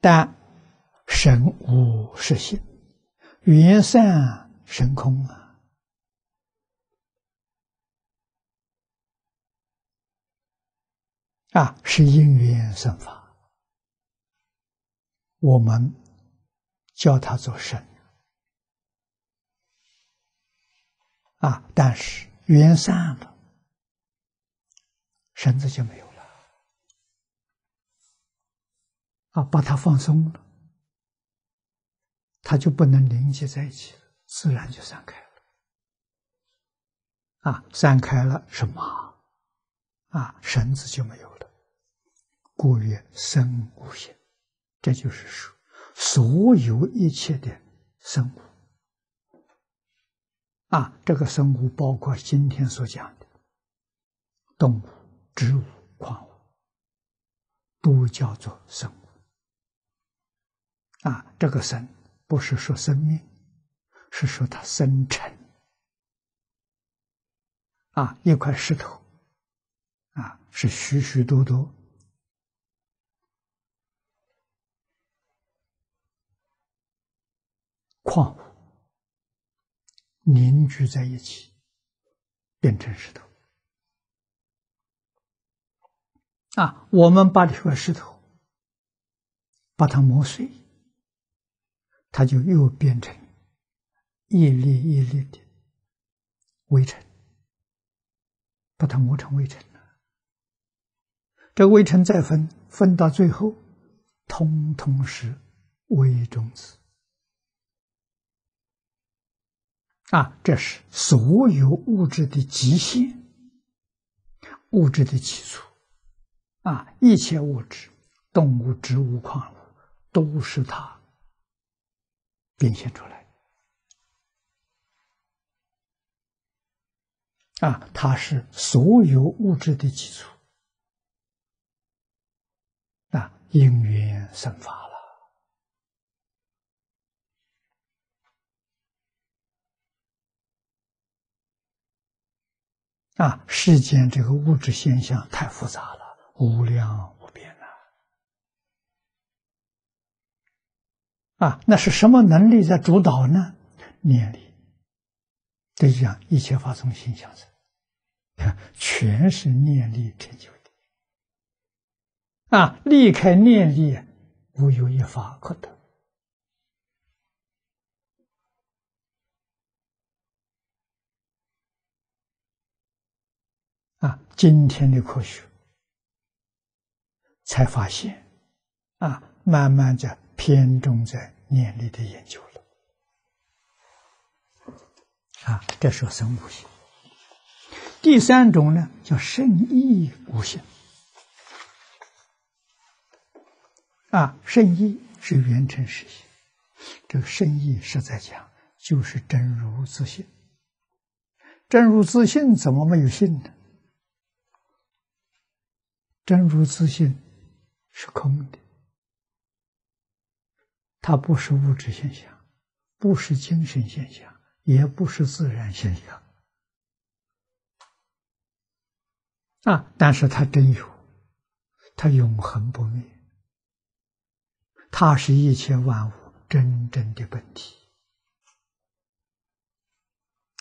但神无实性，缘散神空啊！啊，是因缘生法，我们叫它做神啊。但是缘散了，绳子就没有了。啊，把它放松了，它就不能连接在一起了，自然就散开了。啊，散开了是麻，啊，绳子就没有了。故曰生无形，这就是说，所有一切的生物，啊，这个生物包括今天所讲的动物、植物、矿物，都叫做生物。啊，这个生不是说生命，是说它生成。啊，一块石头，是许许多多矿物凝聚在一起，变成石头。啊，我们把这块石头把它磨碎。它就又变成一粒一粒的微尘，把它磨成微尘。这微尘再分，分到最后，通通是微中子啊，这是所有物质的极限，物质的基础。啊，一切物质，动物、植物、矿物，都是它变现出来。啊，它是所有物质的基础。啊，因缘生法了。啊，世间这个物质现象太复杂了。无量无边呐！啊，那是什么能力在主导呢？念力。这样一切法从心想生，全是念力成就。啊，离开念力，无有一法可得。啊，今天的科学。才发现，啊，慢慢的偏重在念力的研究了，啊，这是生物性。第三种呢，叫圣意无性，啊，圣意是圆成实性，这个圣意实在讲就是真如自信，真如自信怎么没有信呢？真如自信。是空的，它不是物质现象，不是精神现象，也不是自然现象啊！但是它真有，它永恒不灭，它是一切万物真正的本体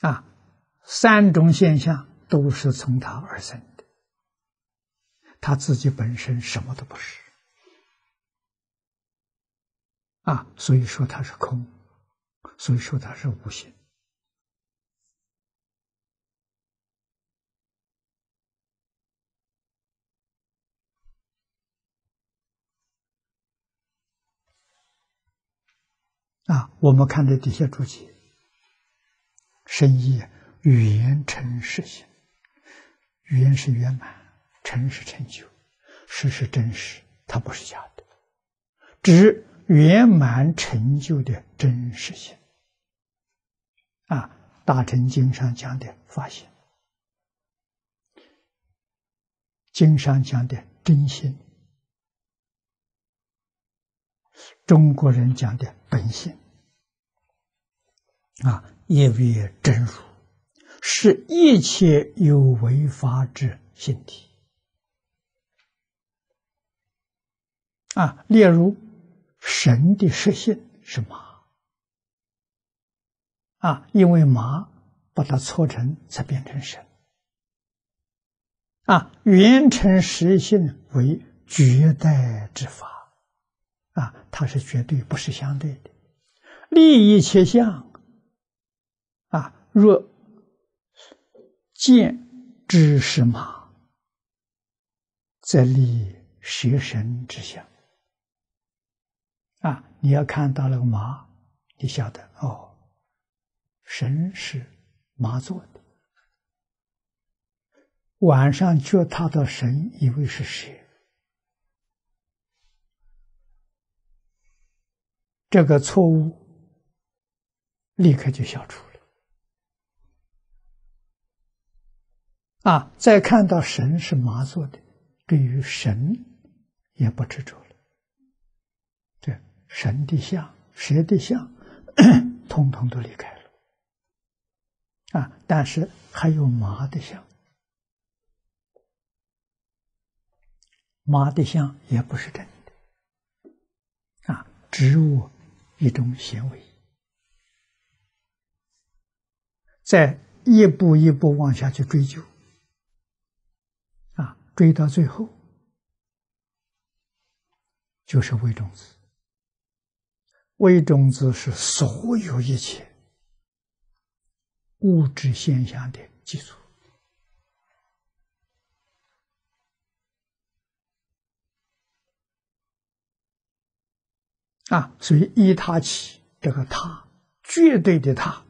啊！三种现象都是从它而生的，它自己本身什么都不是。啊，所以说它是空，所以说它是无形。啊，我们看这底下注解，深意圆成实性，圆是圆满，成是成就，实是真实，它不是假的，只。圆满成就的真实性啊，《大乘经》上讲的发现，经上讲的真心，中国人讲的本性啊，业为真如，是一切有为法之性体啊，例如。神的实性是麻啊，因为麻把它搓成才变成神啊。圆成实性为绝代之法啊，它是绝对不是相对的。立一切相，若见之是马，则立学神之相。啊！你要看到那个马，你晓得哦，神是马做的。晚上觉他的神，以为是蛇，这个错误立刻就消除啊！再看到神是麻做的，对于神也不执着了。这。神的相、蛇的相，通通都离开了啊！但是还有麻的相，麻的相也不是真的啊，植物一种行为，再一步一步往下去追究，追到最后就是微种子。微种子是所有一切物质现象的基础啊，所以依他起，这个他绝对的他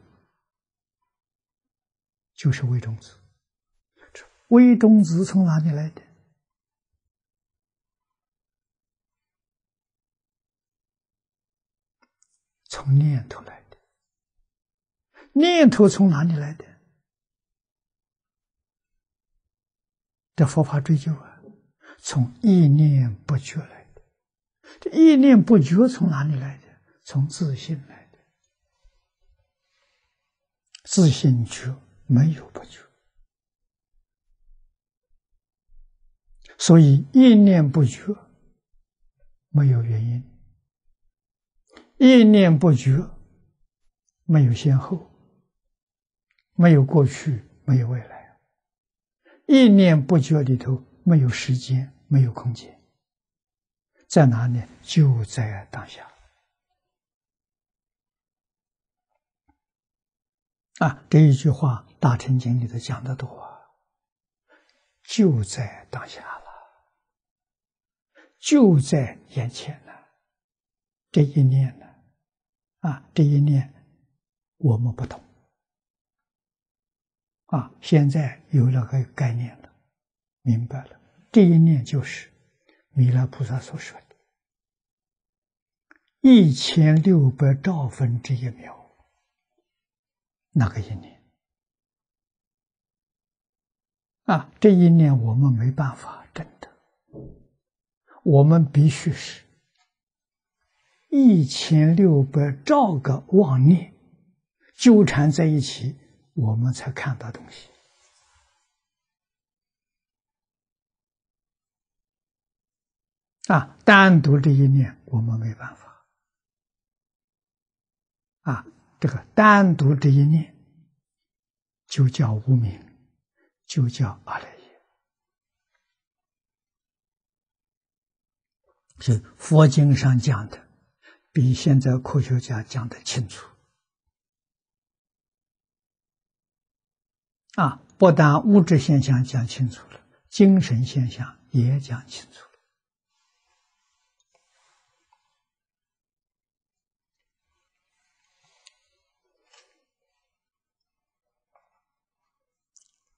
就是微种子。微中子从哪里来的？从念头来的。念头从哪里来的？这佛法追究啊，从意念不觉来的。这意念不觉从哪里来的？从自信来的。自信觉没有不觉，所以意念不绝没有原因，意念不绝没有先后，没有过去，没有未来，意念不觉里头没有时间，没有空间，在哪里？就在当下。啊，这一句话《大乘经》里头讲的多，就在当下，就在眼前呢，这一念呢，啊，这一念我们不懂，啊，现在有了个概念了，明白了，这一念就是弥勒菩萨所说的，一千六百兆分之一秒。那个一念。啊，这一念我们没办法，我们必须是一千六百兆个妄念纠缠在一起，我们才看到东西啊。单独这一念，我们没办法啊。这个单独这一念，就叫无名，就叫阿赖是佛经上讲的，比现在科学家讲的清楚。啊，不但物质现象讲清楚了，精神现象也讲清楚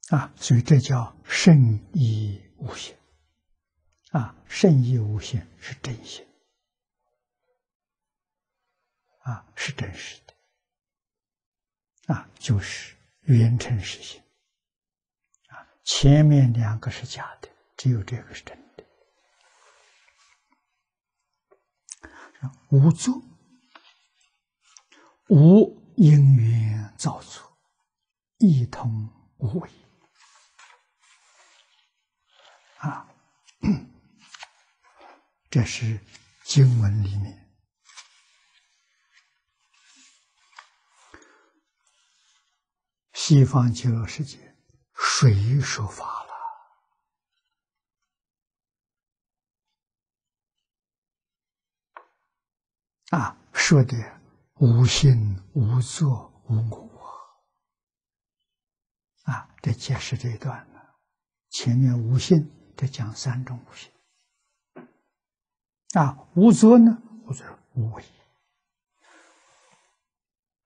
了。啊，所以这叫圣意无限。啊，圣意无限是真心，啊，是真实的，啊，就是圆成实心。啊，前面两个是假的，只有这个是真的。无作，无因缘造作，一通无为。啊，这是经文里面，西方极乐世界谁说法了？啊，说的无心无作无我。啊，这解释这一段呢，前面无心。这讲三种无心啊，无作呢，无作无为，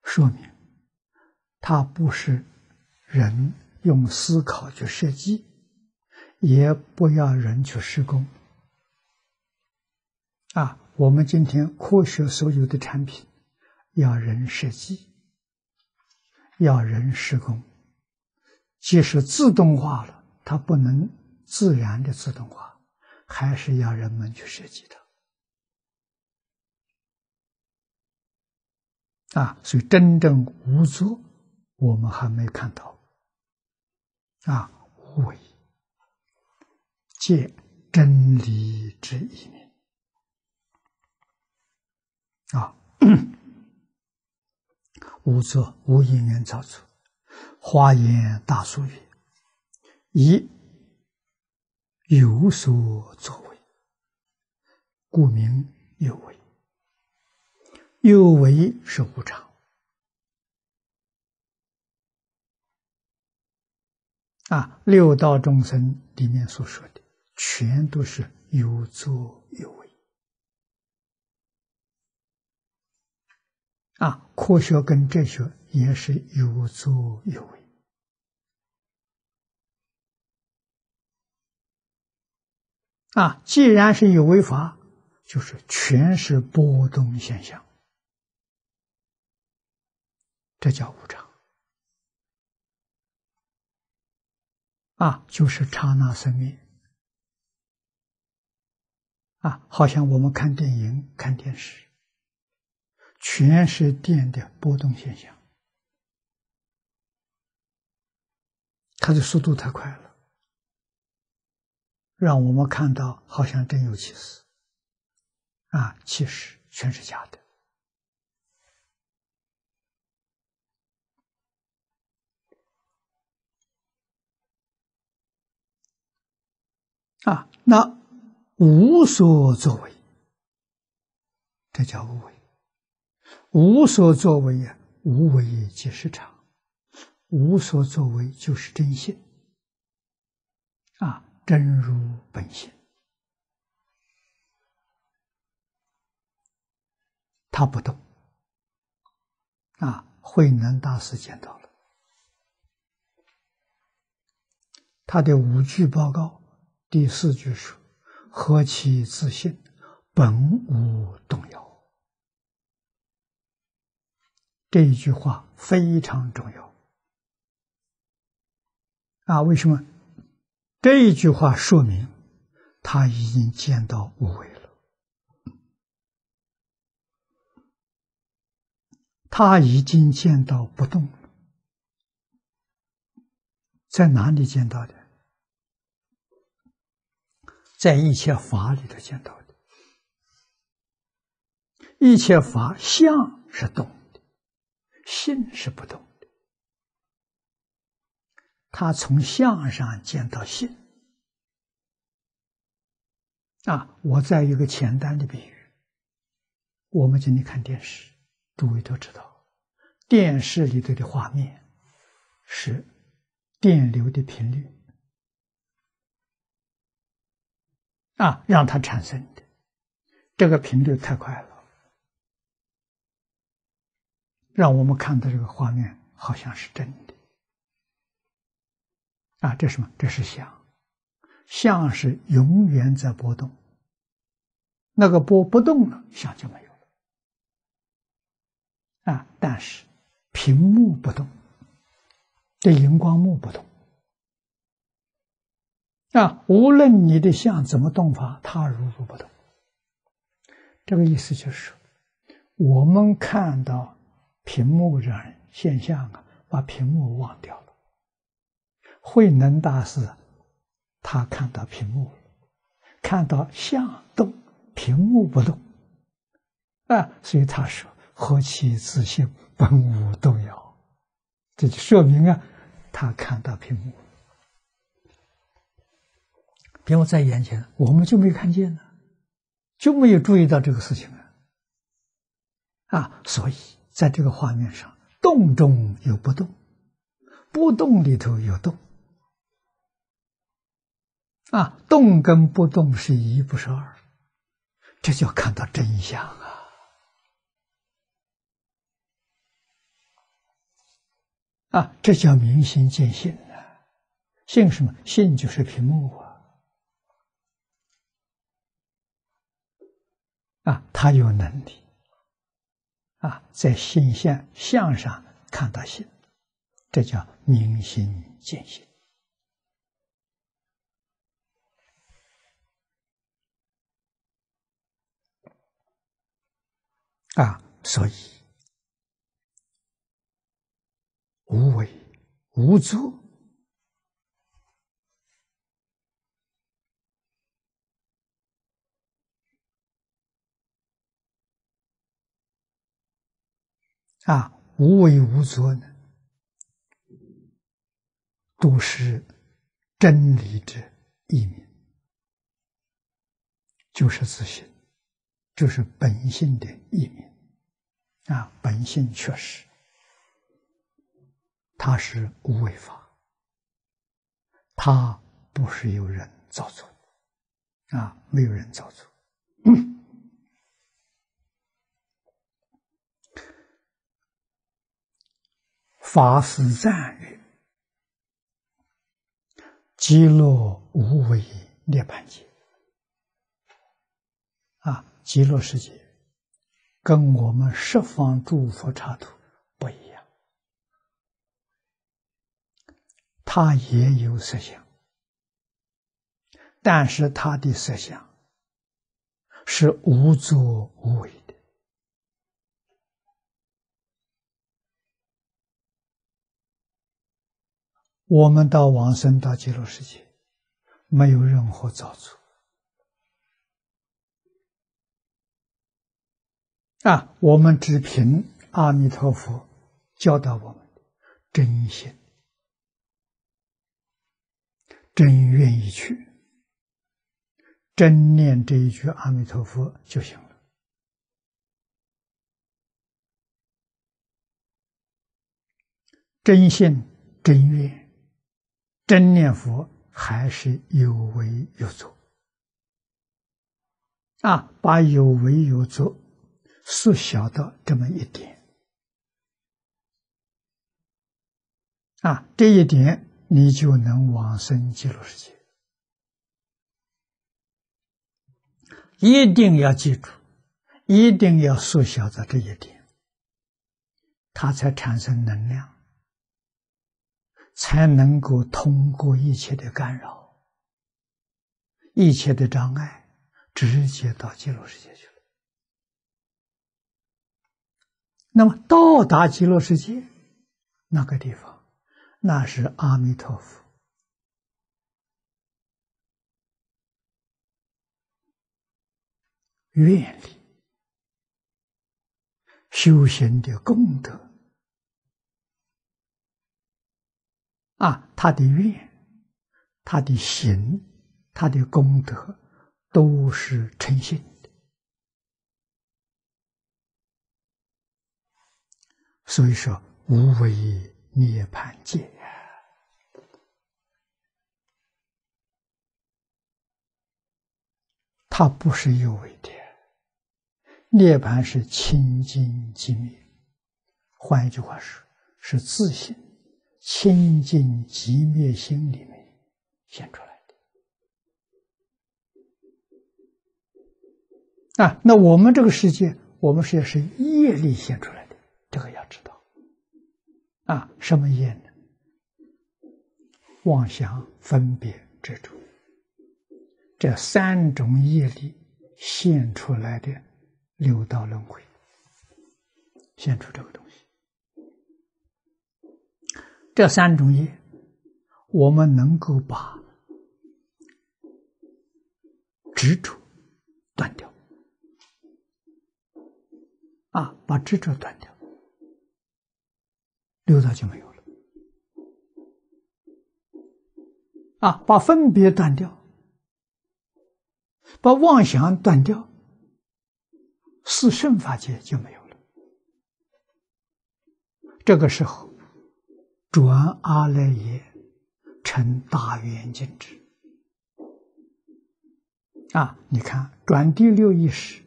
说明他不是人用思考去设计，也不要人去施工啊。我们今天科学所有的产品，要人设计，要人施工，即使自动化了，它不能。自然的自动化，还是要人们去设计的啊！所以真正无作，我们还没看到啊！无为，借真理之一念啊！无作无因缘造作，华严大疏语一。有所作为，故名有为。有为是无常。啊六道众生里面所说的全都是有作有为。啊科学跟哲学也是有作有为。啊既然是有为法就是全是波动现象。这叫无常。啊，就是刹那生命。啊，好像我们看电影、看电视，全是电的波动现象，它的速度太快了，让我们看到好像真有其事，啊，其实全是假的。啊，那。无所作为，这叫无为。无所作为呀，无为即是常。无所作为就是真性啊，真如本性。他不动啊。慧能大师见到了他的五句报告，第四句说。何其自信，本无动摇。这一句话非常重要啊！为什么？这一句话说明他已经见到无为了，他已经见到不动了。在哪里见到的？在一切法里头见到的，一切法相是动的，性是不动的。他从相上见到性。啊，我再一个简单的比喻，我们今天看电视，诸位都知道，电视里头的画面是电流的频率。啊，让它产生的这个频率太快了，让我们看到这个画面好像是真的。啊，这什么？这是相，相是永远在波动。那个波不动了，相就没有了。啊，但是屏幕不动，这荧光幕不动。啊，无论你的相怎么动法，它如如不动。这个意思就是，我们看到屏幕上现象啊，把屏幕忘掉了。慧能大师他看到屏幕，看到相动，屏幕不动，啊，所以他说：“何其自信，本无动摇。”这就说明啊，他看到屏幕。屏幕在眼前，我们就没看见呢，就没有注意到这个事情啊！啊，所以在这个画面上，动中有不动，不动里头有动，啊，动跟不动是一不是二，这叫看到真相啊！啊，这叫明心见性啊！性什么？性就是屏幕啊！啊，他有能力啊，在心相相上看到心，这叫明心见性啊，所以无为无作。啊，无为无作呢，都是真理之一名，就是自信，就是本性的一名。啊，本性确实，它是无为法，它不是有人造作，啊，没有人造作。法师赞曰：“极乐无为涅盘界，啊，极乐世界跟我们十方诸佛刹土不一样，它也有色相，但是它的色相是无作无为的。我们到往生到极乐世界，没有任何造作。啊，我们只凭阿弥陀佛教导我们的真心、真愿意去、真念这一句阿弥陀佛就行了。真信、真愿、真念佛，还是有为有作啊！把有为有作。缩小到这么一点啊，这一点你就能往生极乐世界。一定要记住，一定要缩小到这一点，它才产生能量，才能够通过一切的干扰、一切的障碍，直接到极乐世界去了。那么到达极乐世界那个地方，那是阿弥陀佛愿力修行的功德啊，他的愿、他的行、他的功德都是诚信。所以说，无为涅盘界，它不是有为的。涅盘是清净寂灭，换一句话说，是自信清净寂灭心里面现出来的。啊，那我们这个世界，我们世界是业力现出来的。这个要知道啊，什么业呢？妄想、分别、执着，这三种业力现出来的六道轮回，现出这个东西。这三种业，我们能够把执着断掉，啊，把执着断掉。六道就没有了啊！把分别断掉，把妄想断掉，四圣法界就没有了。这个时候，转阿赖耶成大圆镜智啊！你看，转第六意识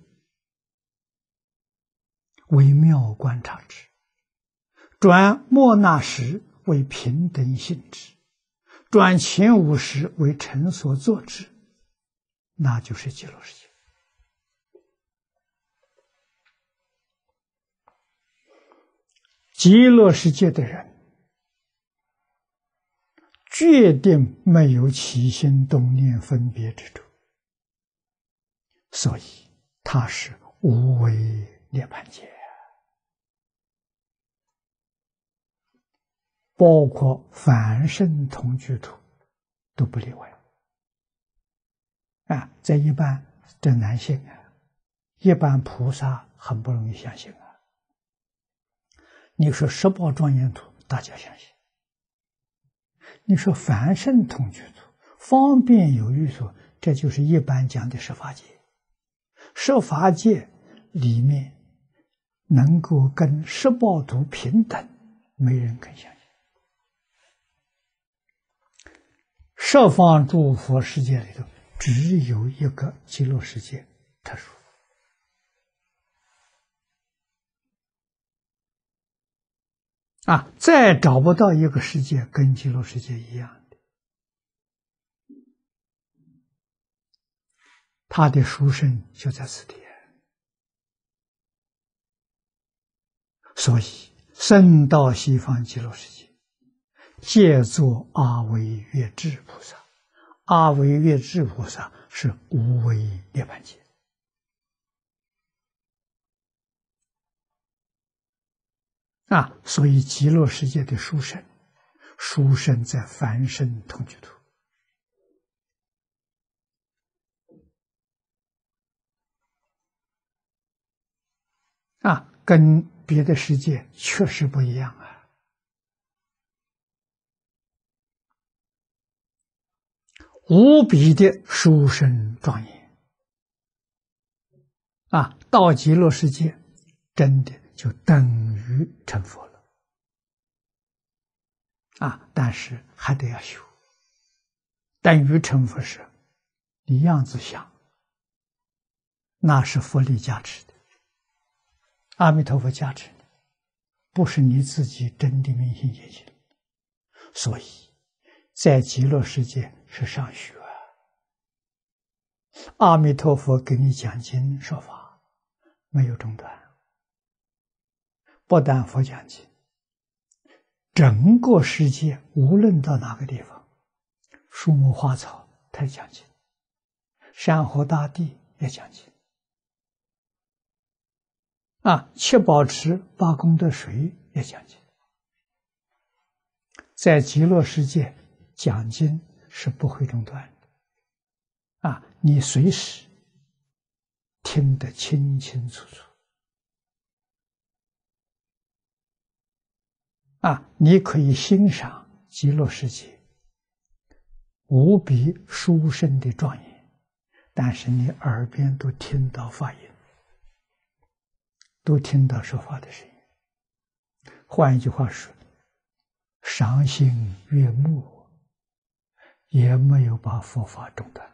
微妙观察之。转莫那时为平等性质，转前五时为成所作之，那就是极乐世界。极乐世界的人，决定没有起心动念分别之处，所以他是无为涅盘界。包括凡圣同居土都不例外啊！在一般这难信啊，一般菩萨很不容易相信啊。你说十宝庄严土，大家相信；你说凡圣同居土、方便有余土，这就是一般讲的十法界。十法界里面能够跟十宝图平等，没人肯相信。十方诸佛世界里头，只有一个极乐世界特殊啊，再找不到一个世界跟极乐世界一样的。他的书生就在此地。所以，生到西方极乐世界，借作阿惟越智菩萨。阿惟越智菩萨是无为涅槃界啊，所以极乐世界的书生，书生在凡圣同居土啊，跟。别的世界确实不一样啊，无比的殊胜庄严啊！到极乐世界，真的就等于成佛了啊！但是还得要修，等于成佛时，你样子想，那是佛力加持的。阿弥陀佛加持你，不是你自己真的明心见性，所以在极乐世界是上学。阿弥陀佛给你讲经说法，没有中断。不但佛讲经，整个世界无论到哪个地方，树木花草他讲经，山河大地也讲经。啊，七宝池八功德水也讲经，在极乐世界讲经是不会中断的。啊，你随时听得清清楚楚。啊，你可以欣赏极乐世界无比殊胜的庄严，但是你耳边都听到发音。都听到说话的声音。换一句话说，赏心悦目，也没有把佛法中断。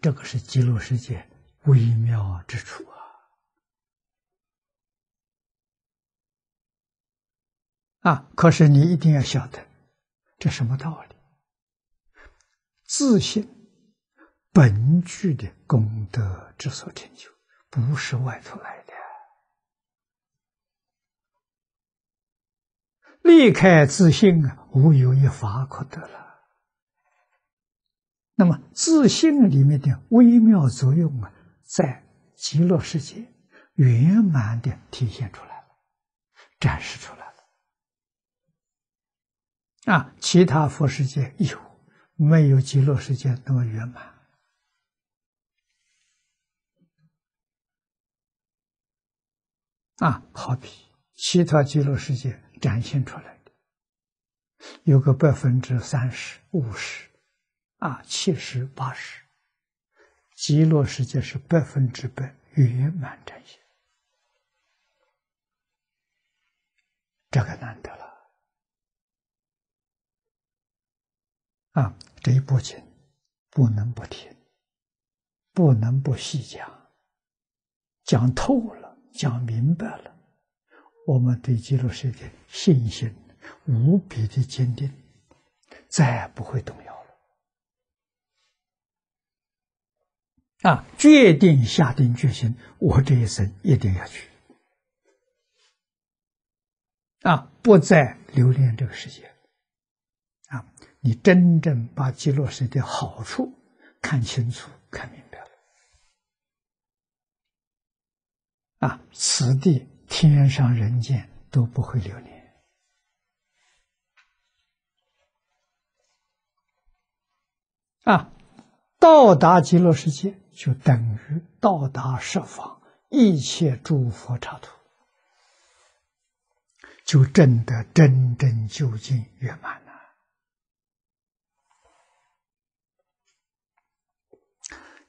这个是极乐世界微妙之处啊！可是你一定要晓得，这什么道理？自信。本具的功德之所成就，不是外头来的。离开自信啊，无有一法可得了。那么自信里面的微妙作用啊，在极乐世界圆满的体现出来了，展示出来了。啊，其他佛世界有，没有极乐世界那么圆满。啊，好比其他极乐世界展现出来的，有个百分之三十、五十，啊，七十、八十，极乐世界是百分之百圆满展现，这个难得了。啊，这一部经不能不听，不能不细讲，讲透了。讲明白了，我们对极乐世界信心无比的坚定，再也不会动摇了。啊，决定下定决心，我这一生一定要去。啊，不再留恋这个世界。你真正把极乐世界的好处看清楚、看明白了。啊，此地天上人间都不会留恋。啊，到达极乐世界就等于到达十方一切诸佛刹土，就证得真正究竟圆满了。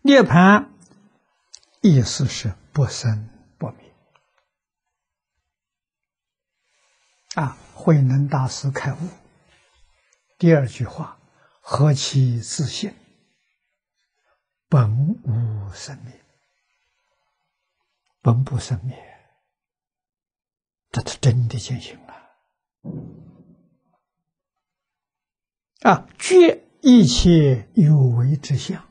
涅盘意思是不生不灭。啊，慧能大师开悟。第二句话：“何其自信，本无生灭，本不生灭。”这是真的见性了。啊，觉一切有为之相，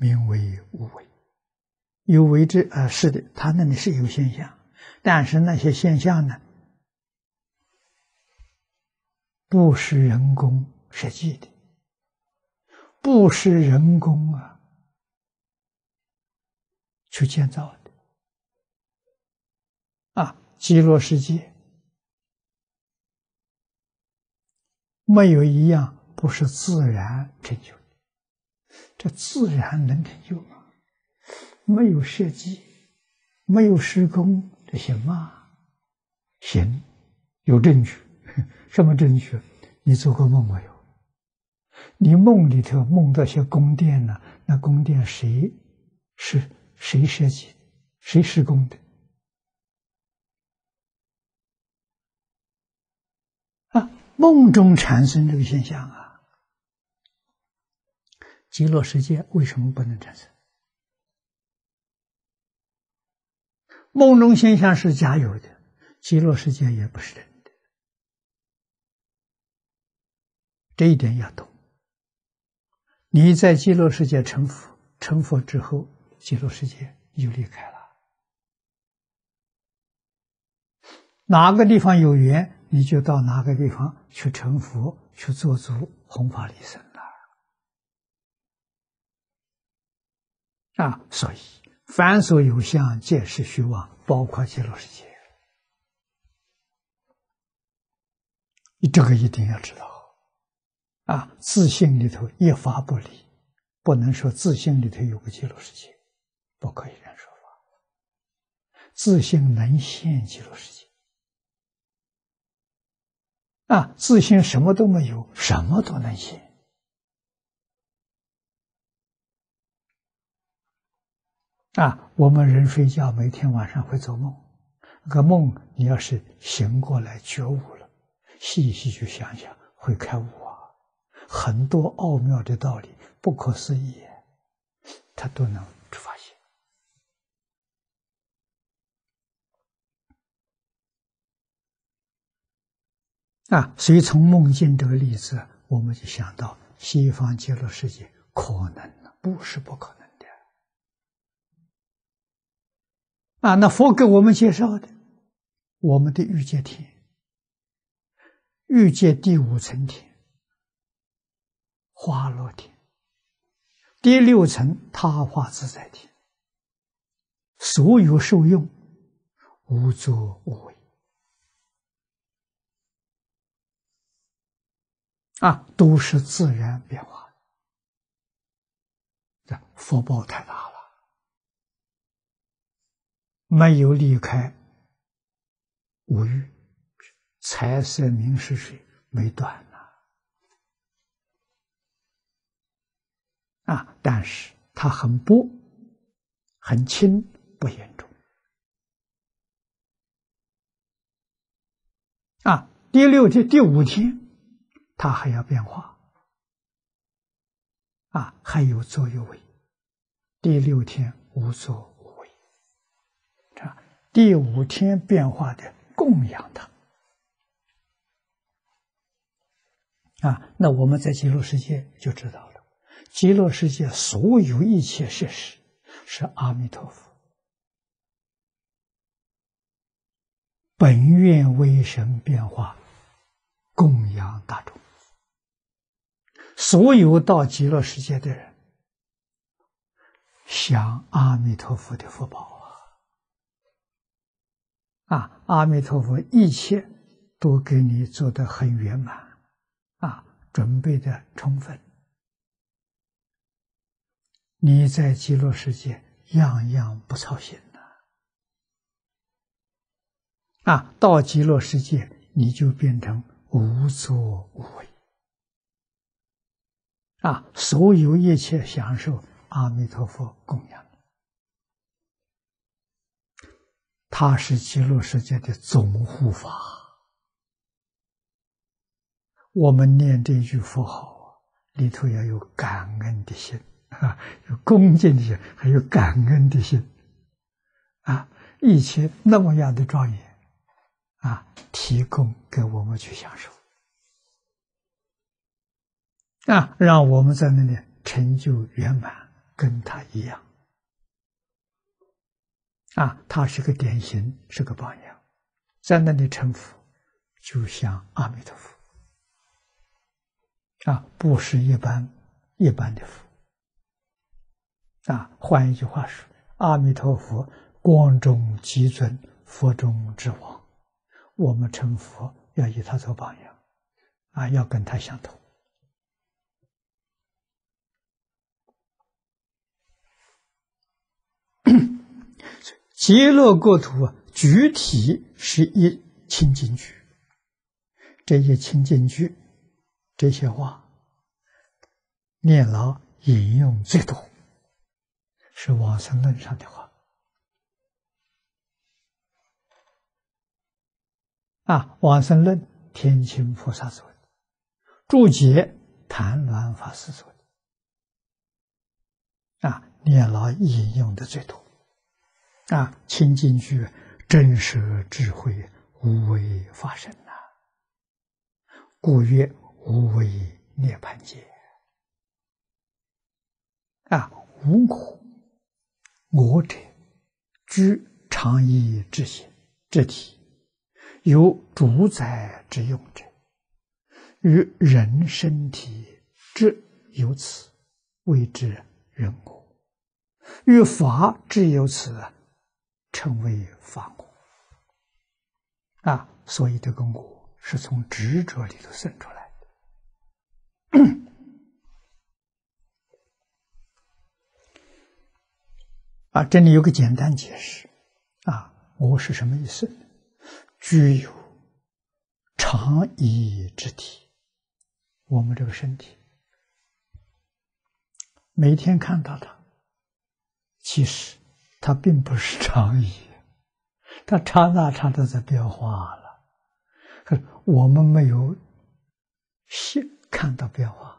名为无为。有为之啊，是的，他那里是有现象，但是那些现象呢，不是人工设计的，不是人工啊去建造的啊，极乐世界没有一样。不是自然成就，这自然能成就吗？没有设计，没有施工，这行吗？行，有证据。什么证据？你做过梦没有？你梦里头梦到些宫殿呢？那宫殿谁是谁设计的？谁施工的？啊，梦中产生这个现象啊！极乐世界为什么不能产生？梦中现象是假有的，极乐世界也不是真的，这一点要懂。你在极乐世界成佛，成佛之后，极乐世界就离开了。哪个地方有缘，你就到哪个地方去成佛，去做足弘法利生。啊，所以凡所有相，皆是虚妄，包括极乐世界。你这个一定要知道。啊，自信里头一法不离，不能说自信里头有个极乐世界，不可以这样说法。自信能现极乐世界。啊，自信什么都没有，什么都能现。啊，我们人睡觉，每天晚上会做梦。那个梦，你要是醒过来觉悟了，细细去想想，会开悟啊！很多奥妙的道理，不可思议，他都能发现。啊，所以从梦境这个例子，我们就想到西方极乐世界可能，不是不可能。啊，那佛给我们介绍的，我们的欲界天、欲界第五层天、花落天、第六层他化自在天，所有受用无作无为，啊，都是自然变化的，这福报太大了。没有离开五欲，财色名食睡没断呐。啊！但是它很薄，很轻，不严重。啊！第六天、第五天，它还要变化。啊，还有作有为。第六天无作。第五天变化的供养他啊，那我们在极乐世界就知道了，极乐世界所有一切设施是阿弥陀佛本愿威神变化供养大众，所有到极乐世界的人享阿弥陀佛的福报。啊，阿弥陀佛，一切都给你做的很圆满，啊，准备的充分。你在极乐世界样样不操心呐，啊，到极乐世界你就变成无作无为，啊，所有一切享受阿弥陀佛供养。它是极乐世界的总护法。我们念这句佛号里头要有感恩的心啊，有恭敬的心，还有感恩的心啊，一切那么样的庄严啊，提供给我们去享受啊，让我们在那里成就圆满，跟他一样。啊，他是个典型，是个榜样，在那里成佛，就像阿弥陀佛。啊，不是一般一般的佛。啊，换一句话说，阿弥陀佛光中极尊，佛中之王。我们成佛要以他做榜样，啊，要跟他相同。极乐国土啊，具体是一清净句。这些清净句，这些话，念老引用最多，是往生论上的话。啊，往生论天亲菩萨说的，注解谭鸾法师说的。啊，念老引用的最多。啊，清净句真实智慧无为法身呐，故曰无为涅盘界。啊，无我，我者居常意之心之体，有主宰之用者，与人身体之有此，谓之人我；与法之有此。称为法我啊，所以这个我是从执着里头生出来的。啊，这里有个简单解释啊，我是什么意思？具有常一之体，我们这个身体每天看到它，其实。它并不是常意，它刹那刹那在变化了，可是我们没有现看到变化，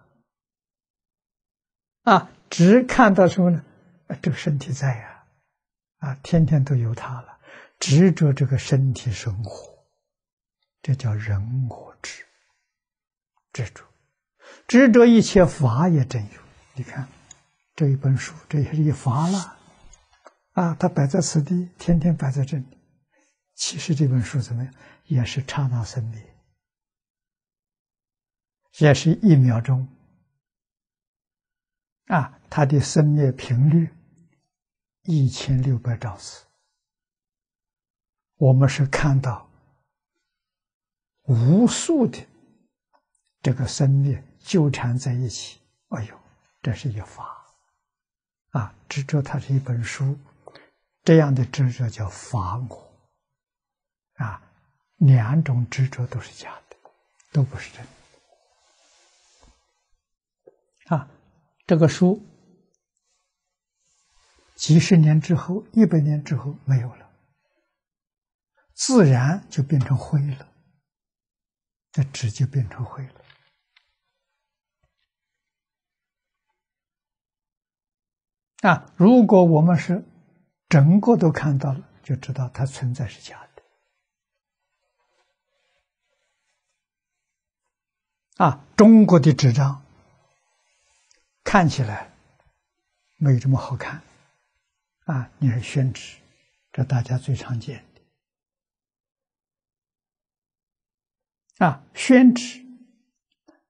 啊，只看到什么呢？这个身体在呀，啊，天天都有它了，执着这个身体生活，这叫人我执，执着，执着一切法也真有。你看这一本书，这也是一法了。啊，它摆在此地，天天摆在这里。其实这本书怎么样？也是刹那生灭，也是一秒钟。啊，它的生灭频率一千六百兆次。我们是看到无数的这个生灭纠缠在一起。哎呦，这是一法啊！执着它是一本书。这样的执着叫法我，啊，两种执着都是假的，都不是真的。啊，这个书几十年之后、一百年之后没有了，自然就变成灰了，这纸就变成灰了。啊，如果我们是。整个都看到了，就知道它存在是假的。啊，中国的纸张看起来没这么好看，啊，你是宣纸，这大家最常见的。啊，宣纸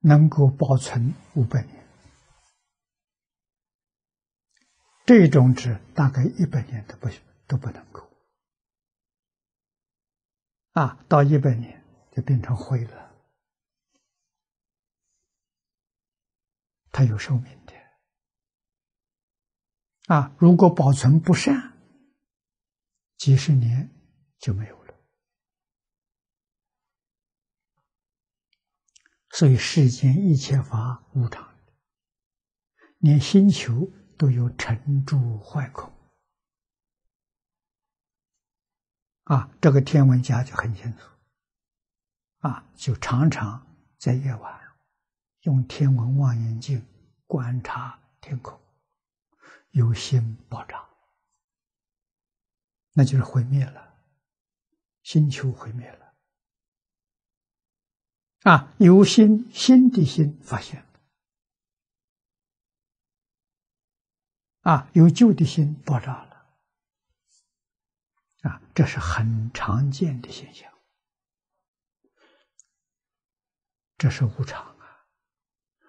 能够保存五百年。这种纸大概一百年都不都不能够啊，到一百年就变成灰了，它有寿命的啊。如果保存不善，几十年就没有了。所以世间一切法无常，连星球。都有成住坏空啊，这个天文家就很清楚。啊，就常常在夜晚用天文望远镜观察天空，有星爆炸，那就是毁灭了，星球毁灭了。啊，有心新的星发现啊，有旧的心爆炸了，啊，这是很常见的现象，这是无常啊。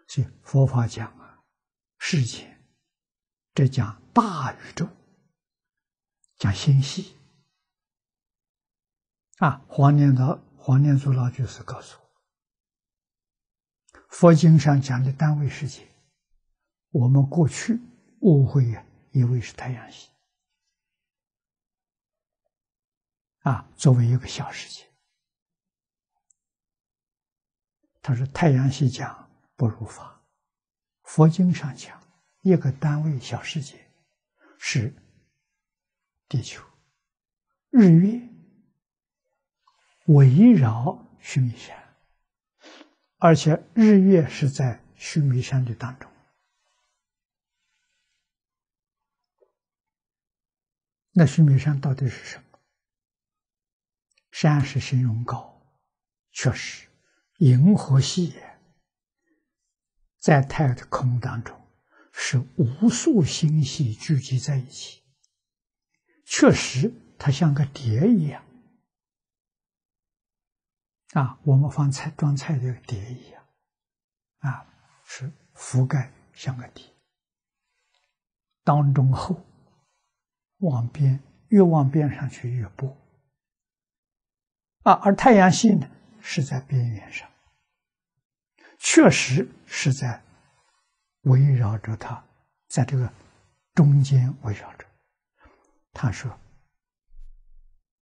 所以佛法讲啊，世间这讲大宇宙，讲星系啊。黄念老、黄念祖老居士告诉我，佛经上讲的单位世界，我们过去。误会呀，以为是太阳系啊，作为一个小世界。他说：“太阳系讲不如法，佛经上讲一个单位小世界是地球、日月围绕须弥山，而且日月是在须弥山的当中。”那须弥山到底是什么？山是形容高，确实，银河系在太空当中是无数星系聚集在一起，确实它像个碟一样啊，我们放菜装菜的碟一样啊，是覆盖像个碟，当中厚。往边越往边上去越薄啊，而太阳系呢是在边缘上，确实是在围绕着它，在这个中间围绕着。他说：“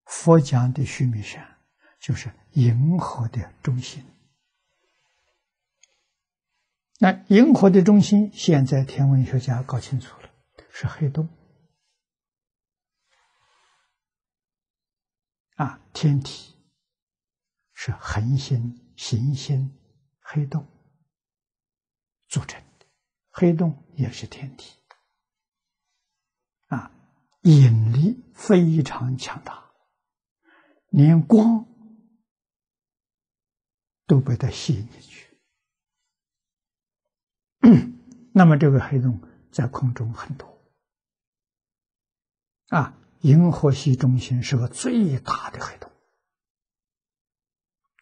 佛讲的须弥山就是银河的中心。那银河的中心，现在天文学家搞清楚了，是黑洞。”啊，天体是恒星、行星、黑洞组成的，黑洞也是天体。啊，引力非常强大，连光都被它吸引进去。那么，这个黑洞在空中很多。啊。银河系中心是个最大的黑洞，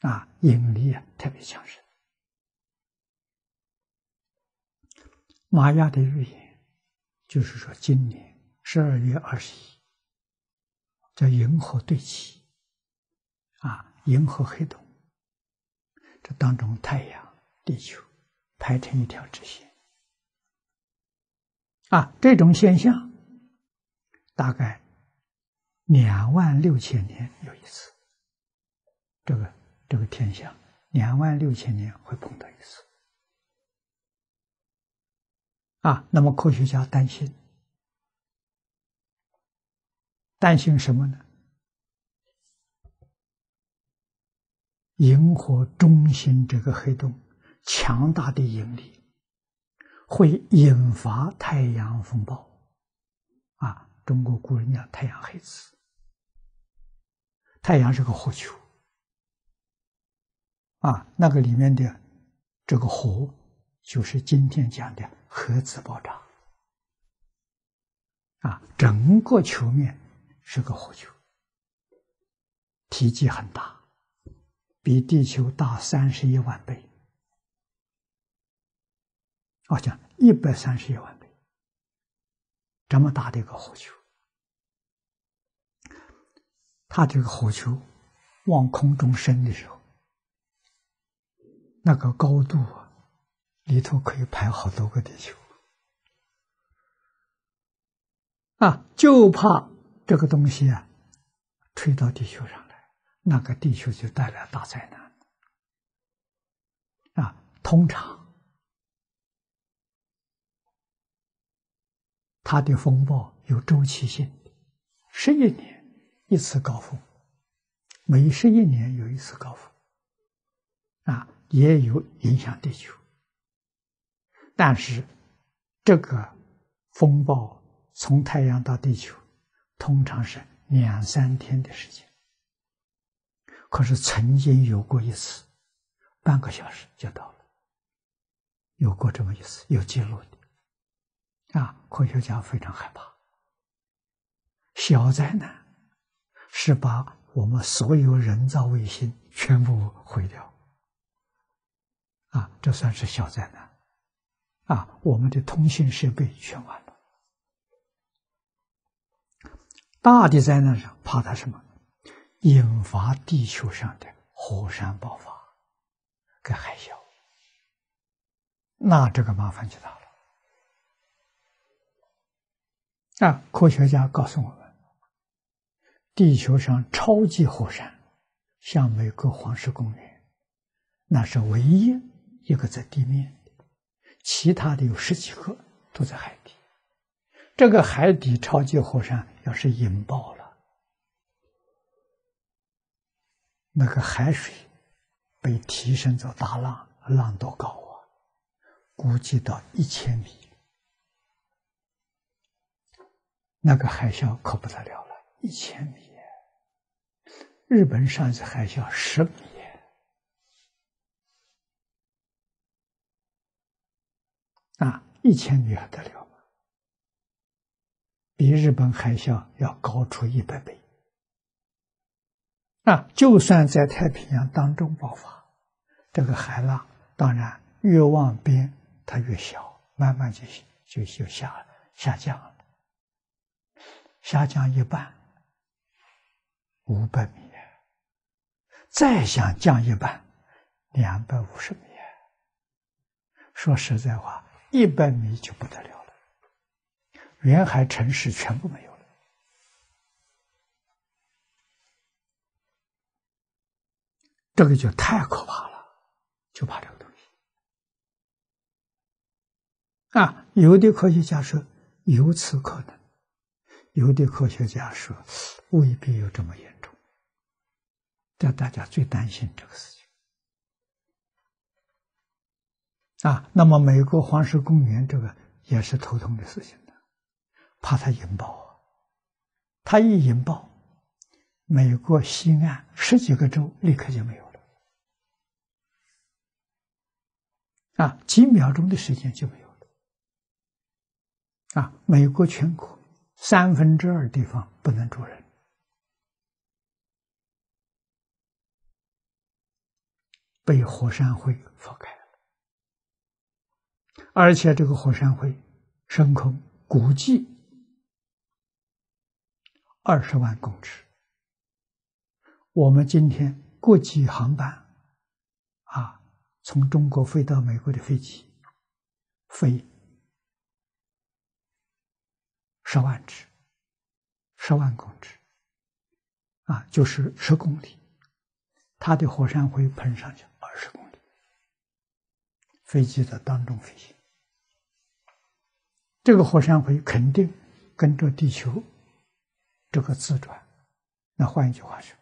啊，引力啊特别强势。玛雅的预言就是说，今年十二月二十一叫银河对齐，啊，银河黑洞，这当中太阳、地球排成一条直线，啊，这种现象大概。两万六千年有一次，这个这个天象，两万六千年会碰到一次。啊，那么科学家担心，担心什么呢？银河中心这个黑洞强大的引力，会引发太阳风暴。啊，中国古人讲“太阳黑子”。太阳是个火球，啊，那个里面的这个火，就是今天讲的核子爆炸，啊，整个球面是个火球，体积很大，比地球大三十一万倍，我讲一百三十一万倍，这么大的一个火球。它这个火球往空中升的时候，那个高度啊，里头可以排好多个地球啊！就怕这个东西啊，吹到地球上来，那个地球就带来大灾难啊！通常它的风暴有周期性的，十一年。一次高峰，每十一年有一次高峰，啊，也有影响地球。但是，这个风暴从太阳到地球，通常是两三天的时间。可是曾经有过一次，半个小时就到了，有过这么一次有记录的，啊，科学家非常害怕。小灾难是把我们所有人造卫星全部毁掉，啊，这算是小灾难。啊，我们的通信设备全完了。大的灾难上怕它什么？引发地球上的火山爆发跟海啸，那这个麻烦就大了。啊，科学家告诉我们，地球上超级火山，像美国黄石公园，那是唯一一个在地面的。其他的有十几个都在海底，这个海底超级火山要是引爆了，那个海水被提升到大浪，浪多高啊？估计到一千米，那个海啸可不得了，一千米。日本上次海啸十米。啊，一千米还得了？比日本海啸要高出一百倍。啊，就算在太平洋当中爆发，这个海浪当然越往边它越小，慢慢就就就下下降了，下降一半，五百米，再想降一半，两百五十米。说实在话。一百米就不得了了，沿海城市全部没有了，这个就太可怕了，就怕这个东西。啊，有的科学家说有此可能，有的科学家说未必有这么严重，这大家最担心这个事情。啊，那么美国黄石公园这个也是头痛的事情的，怕它引爆啊！它一引爆，美国西岸十几个州立刻就没有了，啊，几秒钟的时间就没有了，啊，美国全国三分之二地方不能住人，被火山灰覆盖了。而且这个火山灰升空，估计二十万公尺。我们今天国际航班啊，从中国飞到美国的飞机，飞十万尺，十万公尺，啊，就是十公里，它的火山灰喷上去二十公里，飞机在当中飞行。这个火山灰肯定跟着地球这个自转，那换一句话说，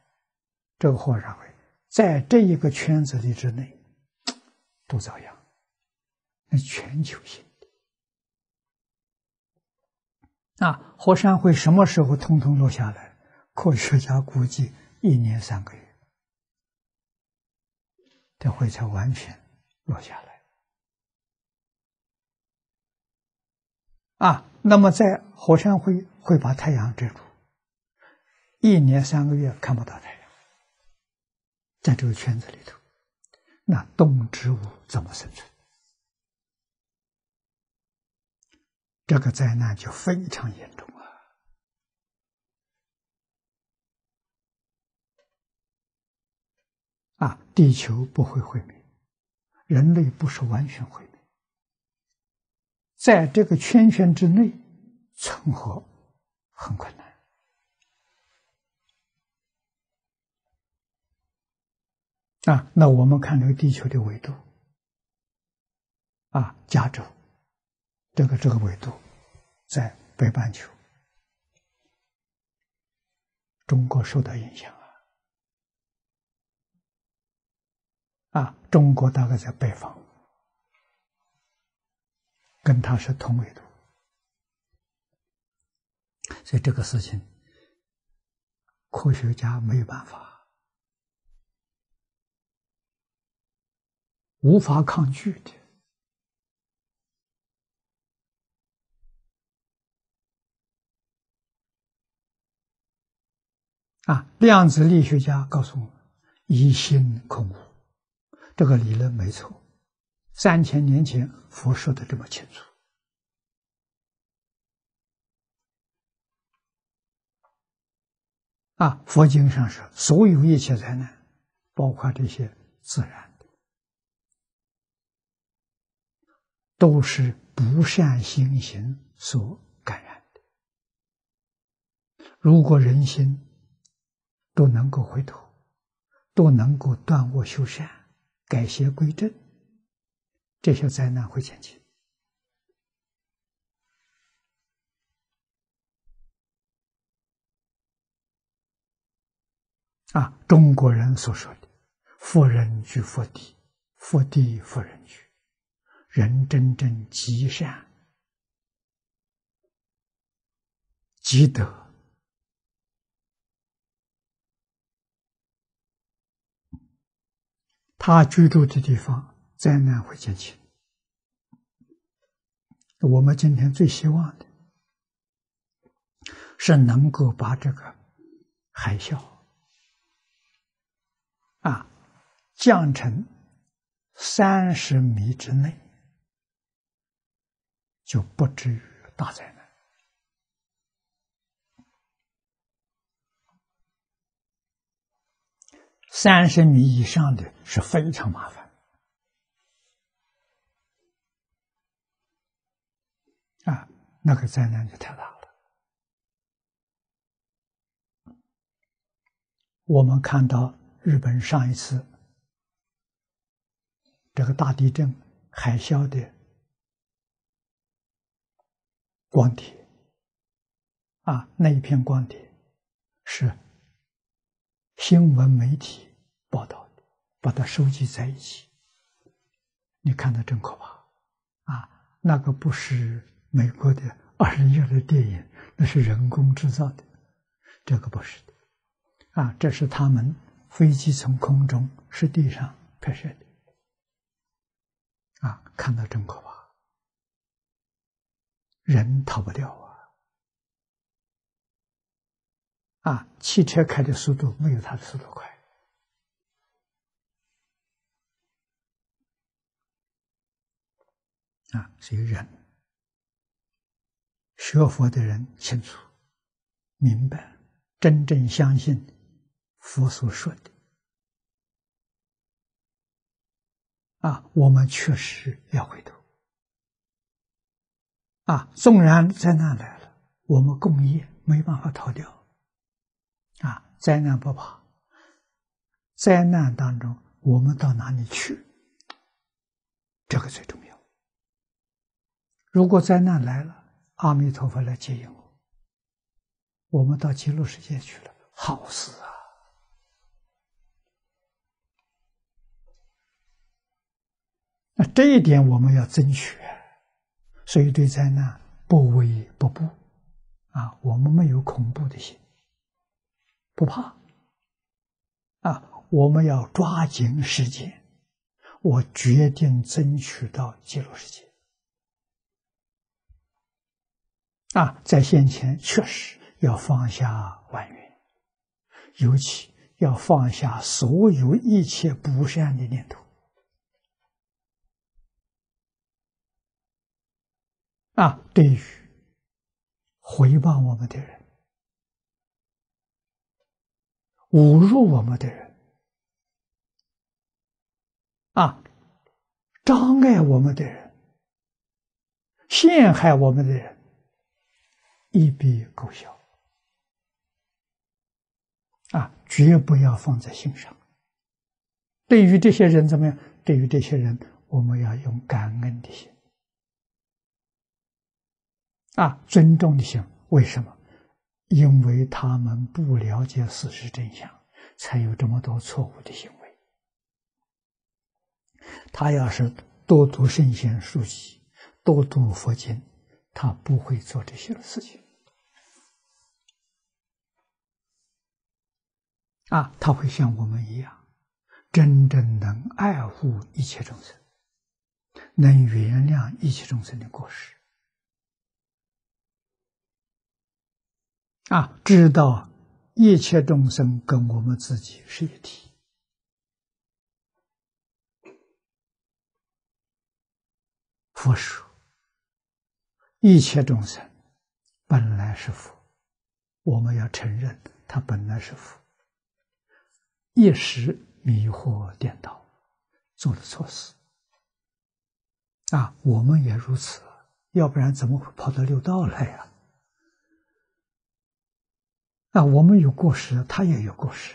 这个火山灰在这一个圈子里之内 都遭殃，那全球性的。啊，火山灰什么时候通通落下来？科学家估计一年三个月，这灰才完全落下来。啊，那么在火山灰会把太阳遮住，一年三个月看不到太阳，在这个圈子里头，那动植物怎么生存？这个灾难就非常严重啊！啊，地球不会毁灭，人类不是完全毁灭。在这个圈圈之内存活很困难啊！那我们看这个地球的纬度啊，加州这个这个纬度在北半球，中国受到影响啊，中国大概在北方，跟他是同纬度，所以这个事情科学家没有办法，无法抗拒的。啊，量子力学家告诉我们，疑心恐怖。这个理论没错，三千年前佛说的这么清楚。啊，佛经上说，所有一切灾难，包括这些自然的，都是不善心行所感染的。如果人心都能够回头，都能够断恶修善。改邪归正，这些灾难会减轻。啊，中国人所说的“富人居福地，福地富人居”，人真正积善积德。他居住的地方，灾难会减轻。我们今天最希望的是能够把这个海啸啊降成三十米之内，就不至于大灾难。三十米以上的是非常麻烦啊，那个灾难就太大了。我们看到日本上一次这个大地震、海啸的光碟啊，那一片光碟是。新闻媒体报道的，把它收集在一起，你看的真可怕啊！那个不是美国的二零一的电影，那是人工制造的，这个不是的啊！这是他们飞机从空中是地上拍摄的啊！看到真可怕，人逃不掉。啊汽车开的速度没有它的速度快，啊，所以人学佛的人清楚、明白、真正相信佛所说的，啊，我们确实要回头，啊，纵然灾难来了，我们共业没办法逃掉。啊，灾难不怕，灾难当中我们到哪里去？这个最重要。如果灾难来了，阿弥陀佛来接引我，我们到极乐世界去了，好事啊！那这一点我们要争取，所以对灾难不畏不怖啊，我们没有恐怖的心。不怕啊！我们要抓紧时间，我决定争取到极乐世界啊！在先前确实要放下万缘，尤其要放下所有一切不善的念头啊！对于回报我们的人。侮辱我们的人，啊，障碍我们的人，陷害我们的人，一笔勾销，啊，绝不要放在心上。对于这些人怎么样？对于这些人，我们要用感恩的心，啊，尊重的心。为什么？因为他们不了解事实真相，才有这么多错误的行为。他要是多读圣贤书籍，多读佛经，他不会做这些事情。啊，他会像我们一样，真正能爱护一切众生，能原谅一切众生的过失。啊，知道一切众生跟我们自己是一体。佛说，一切众生本来是佛，我们要承认他本来是佛。一时迷惑颠倒，做了错事啊！我们也如此，要不然怎么会跑到六道来呀？啊我们有过失，他也有过失，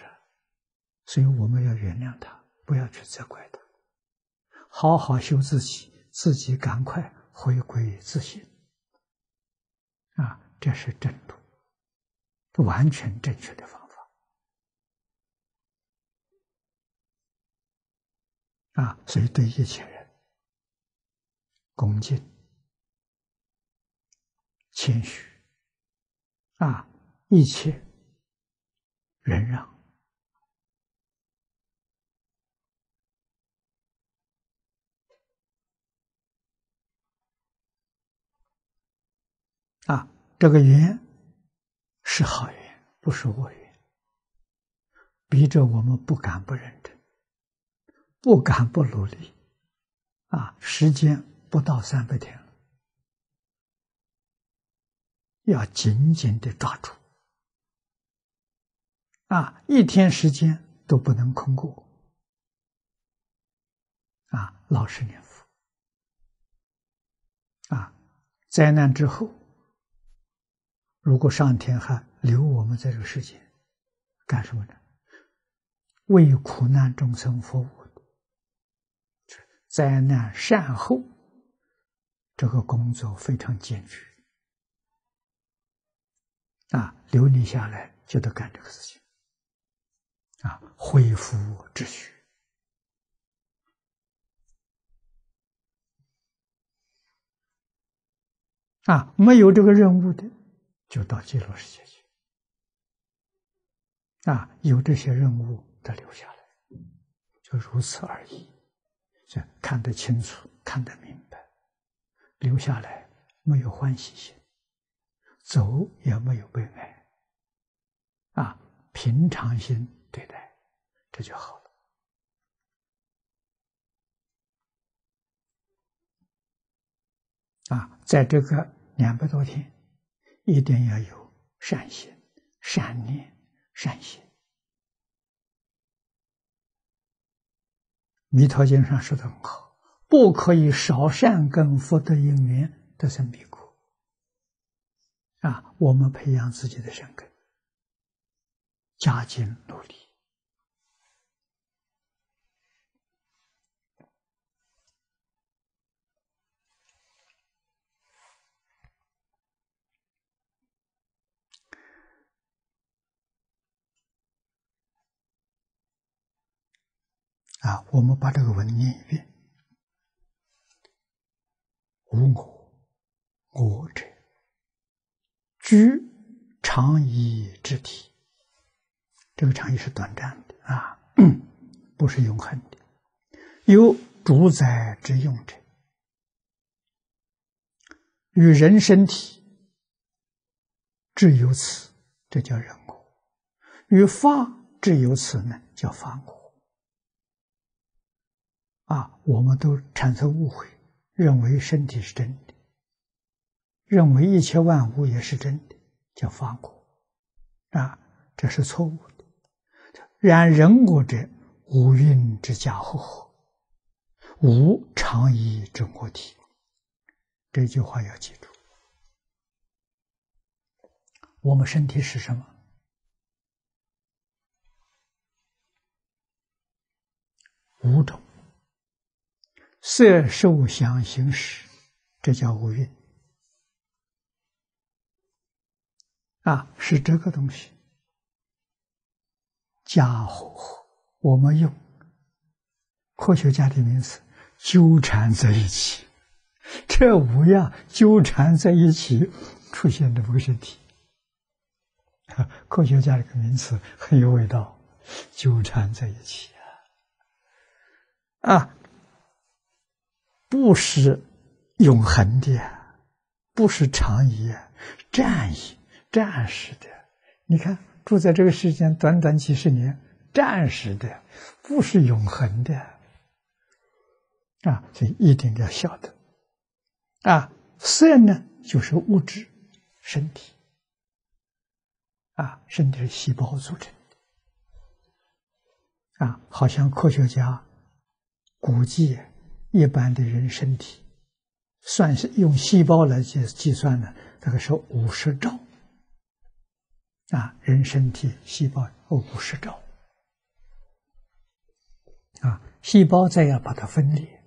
所以我们要原谅他，不要去责怪他，好好修自己，自己赶快回归自信。啊，这是正路，完全正确的方法。啊，所以对一切人恭敬、谦虚，啊，一切。忍让啊，这个缘是好缘，不是恶缘，逼着我们不敢不认真，不敢不努力啊！时间不到三百天了，要紧紧的抓住。啊，一天时间都不能空过。啊，老实念佛。啊，灾难之后，如果上天还留我们在这个世界，干什么呢？为苦难众生服务，灾难善后，这个工作非常艰巨。啊，留你下来就得干这个事情。啊，恢复秩序啊！没有这个任务的，就到极乐世界去。啊，有这些任务的留下来，就如此而已。这看得清楚，看得明白，留下来没有欢喜心，走也没有悲哀，啊，平常心。对待，这就好了。啊，在这个两百多天，一定要有善心、善念、善行。弥陀经上说的很好：“不可以少善根福德因缘得生彼国。”啊，我们培养自己的善根。加紧努力啊！我们把这个文念一遍：无我，我者，居常以之体。这个常义是短暂的啊，不是永恒的。有主宰之用者，与人身体只有此，这叫人我；与法只有此呢，叫法我。啊，我们都产生误会，认为身体是真的，认为一切万物也是真的，叫法果。啊，这是错误的。然人我者，五蕴之家伙，无常意之我体。这句话要记住。我们身体是什么？五种：色、受、想、行、识，这叫五蕴。啊，是这个东西。家伙，我们用科学家的名词纠缠在一起，这五样纠缠在一起出现的这个身体，科学家这个名词很有味道，纠缠在一起。啊，啊，不是永恒的，不是常义，战役、战士的，你看。住在这个世间短短几十年，暂时的，不是永恒的啊！所以一定要晓得啊，色呢就是物质，身体啊，身体是细胞组成的啊，好像科学家估计一般的人身体。算是用细胞来计计算的，大概是五十兆啊，人身体细胞有五十兆啊，细胞再要把它分裂、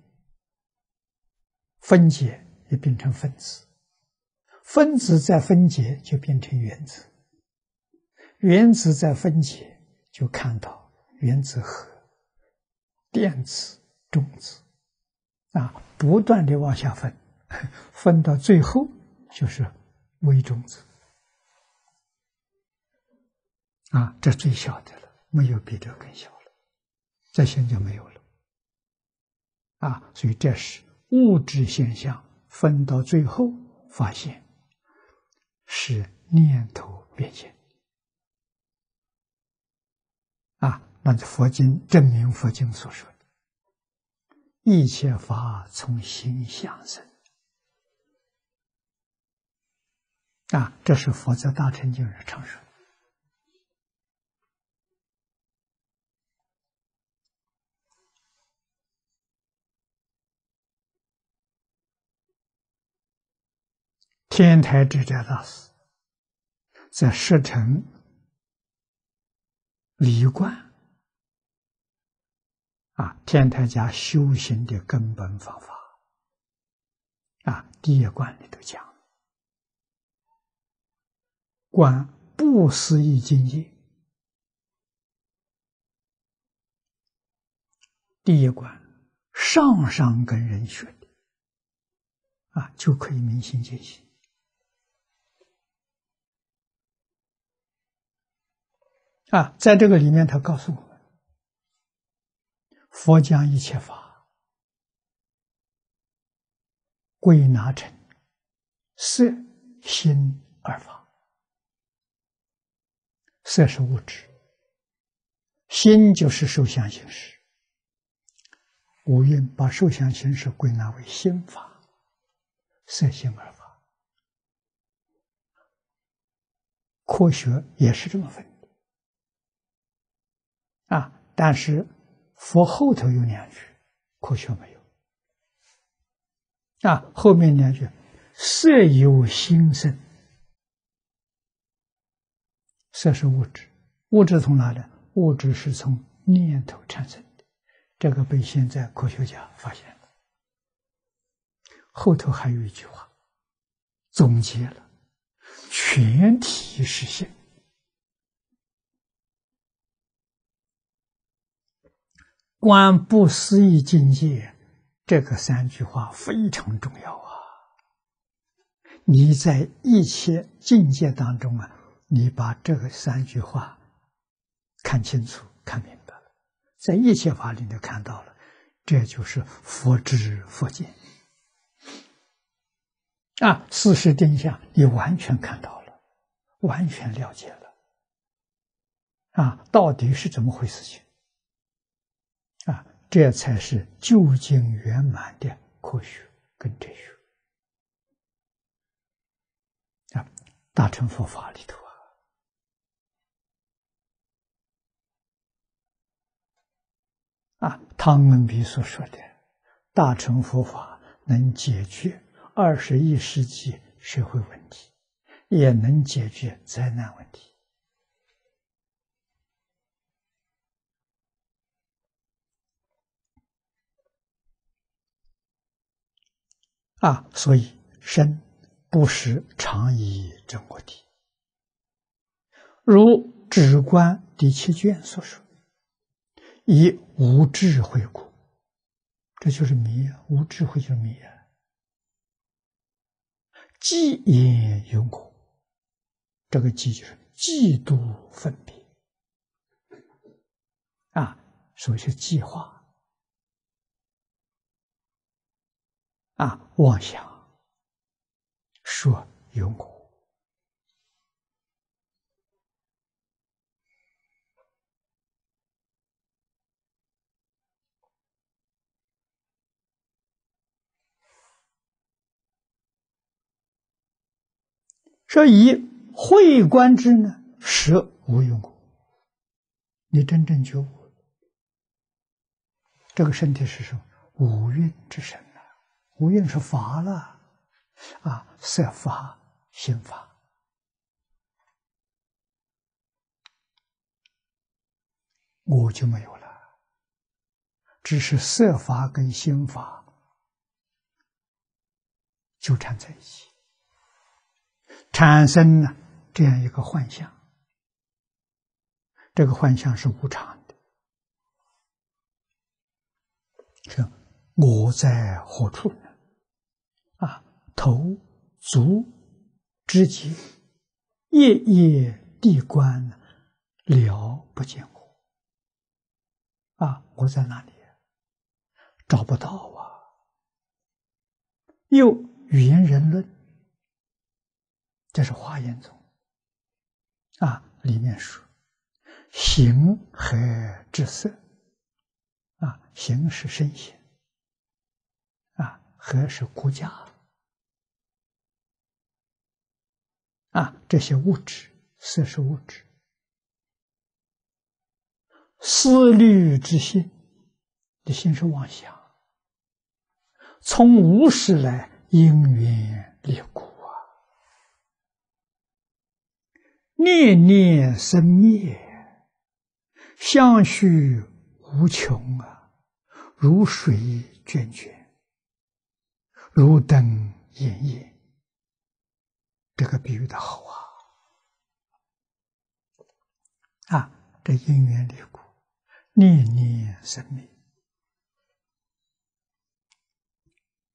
分解，也变成分子，分子再分解就变成原子，原子再分解就看到原子核、电子、中子啊，不断的往下分。分到最后就是微中子啊，这最小的了，没有比这更小了，这现就没有了啊。所以这是物质现象分到最后发现是念头变现啊。那就佛经证明佛经所说的，一切法从心相生。啊，这是佛在大乘经上常说。天台智者大师在十城离观啊，天台家修行的根本方法啊，第一观里头讲。观不思议境界，第一关上上跟人学的啊，就可以明心见性啊。在这个里面，他告诉我们：佛将一切法归纳成色、心二法。色是物质，心就是受想行识。五蕴把受想行识归纳为心法，色心二法。科学也是这么分啊，但是佛后头有两句，科学没有啊，后面两句色有心生。色是物质，物质从哪里？物质是从念头产生的，这个被现在科学家发现了。后头还有一句话，总结了：全体实现，观不思议境界。这个三句话非常重要啊！你在一切境界当中啊。你把这个三句话看清楚、看明白了，在一切法里面看到了，这就是佛知佛见啊！事实定向，你完全看到了，完全了解了啊！到底是怎么回事？情，这才是究竟圆满的科学跟哲学啊！大乘佛法里头。啊，啊汤恩比所说的大乘佛法能解决二十一世纪社会问题，也能解决灾难问题。啊，所以身不是常以正果体，如《止观》第七卷所说。以无智慧故，这就是迷啊！无智慧就是迷啊！嫉也有苦，这个嫉就是嫉妒分别啊，所以是计划啊妄想说有我所以会观之呢舍无用你真正觉悟这个身体是什么？五蕴之身无蕴是法了啊，色法、心法，我就没有了。只是色法跟心法纠缠在一起，产生了这样一个幻象。这个幻象是无常的，是我在何处？头足肢节，夜夜地观了不见我。啊，我在哪里？找不到啊！又语言人论，这是华严宗啊，里面说形和智色啊，形是身形啊，和是骨架啊，这些物质色是物质，思虑之心，的心是妄想。从无始来因缘立故啊，念念生灭，相续无穷啊，如水涓涓，如灯炎炎。这个比喻的好啊！啊，这因缘离故，念念生灭。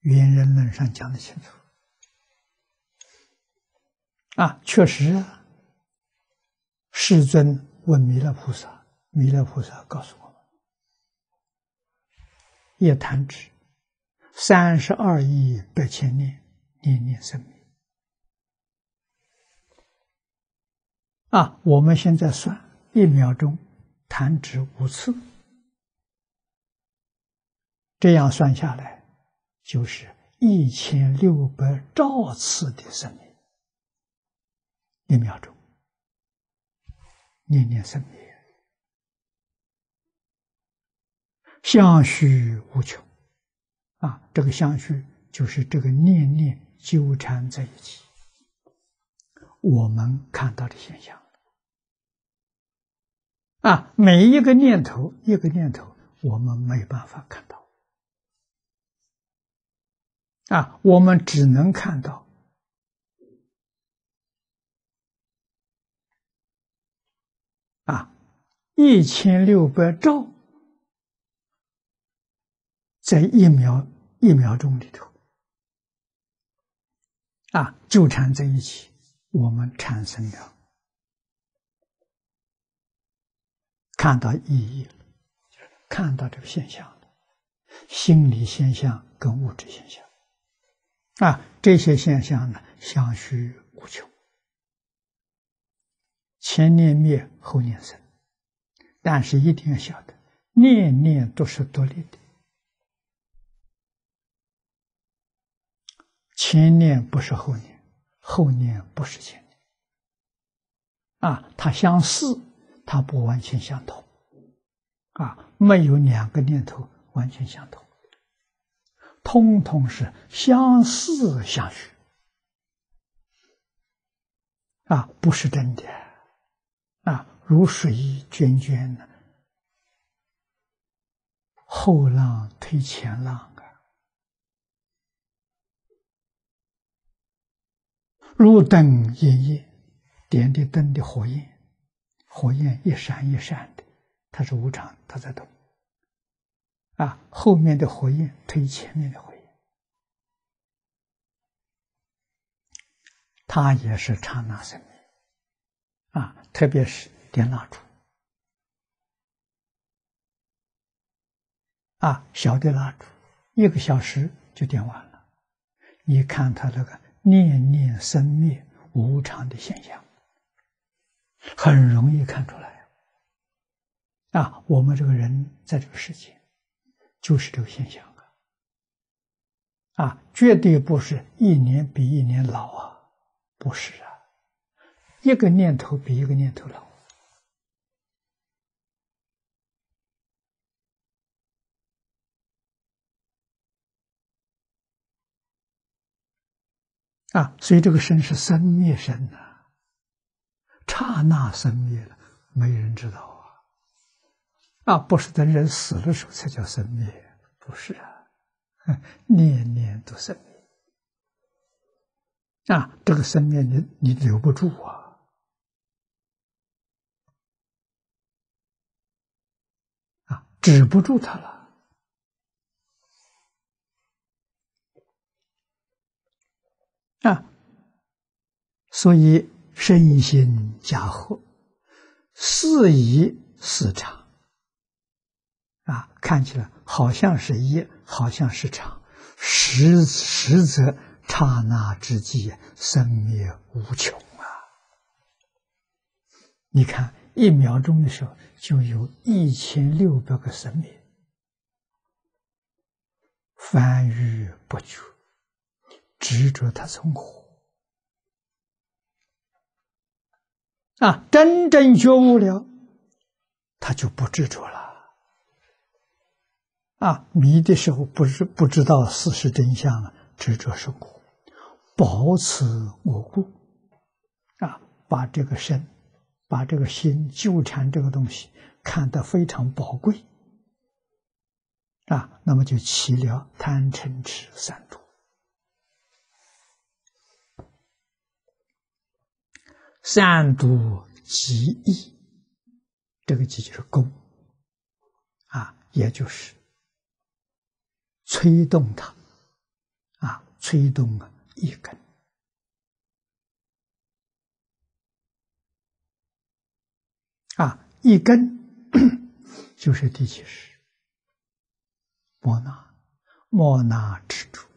圆人论上讲的清楚啊，确实啊。世尊问弥勒菩萨，弥勒菩萨告诉我们：一弹指，三十二亿八千年，念念生灭。啊，我们现在算一秒钟弹指五次，这样算下来。就是一千六百兆次的生命，一秒钟，念念生灭，相续无穷，啊，这个相续就是这个念念纠缠在一起，我们看到的现象，啊，每一个念头，一个念头，我们没办法看到。啊，我们只能看到啊，一千六百兆在一秒一秒钟里头啊纠缠在一起，我们产生了看到意义了，看到这个现象了，心理现象跟物质现象。啊，这些现象呢，相续无穷，前念灭，后念生，但是一定要晓得，念念都是独立的，前念不是后念，后念不是前念，啊，它相似，它不完全相同，啊，没有两个念头完全相同。通通是相似相许。啊，不是真的。啊，如水涓涓的，后浪推前浪啊，如灯炎炎，点的灯的火焰，火焰一闪一闪的，它是无常，它在动。啊，后面的火焰推前面的火焰，它也是刹那生命。啊，特别是点蜡烛，啊，小的蜡烛，一个小时就点完了。你看它那个念念生灭无常的现象，很容易看出来。啊，我们这个人在这个世界。就是这个现象啊，啊，绝对不是一年比一年老啊，不是啊，一个念头比一个念头老。啊，所以这个生是生灭生呐，刹那生灭了，没人知道啊！啊，不是等人死的时候才叫生灭，不是啊，念念都生灭。啊，这个生灭你你留不住啊！啊，止不住它了。啊，所以身心加和，四一四常。啊，看起来好像是一，好像是常，实实则刹那之际，生灭无穷啊！你看，一秒钟的时候，就有一千六百个生灭，翻愈不绝。执着他存活啊，真正觉悟了，他就不执着了。啊，迷的时候不是不知道事实真相了，执着是果，保持我故啊，把这个身，把这个心纠缠这个东西看得非常宝贵啊，那么就起了贪嗔痴三毒。三毒极意，这个极就是功。啊，也就是催动它。啊，催动啊一根。啊，一根 就是第七识，莫那。莫那之主。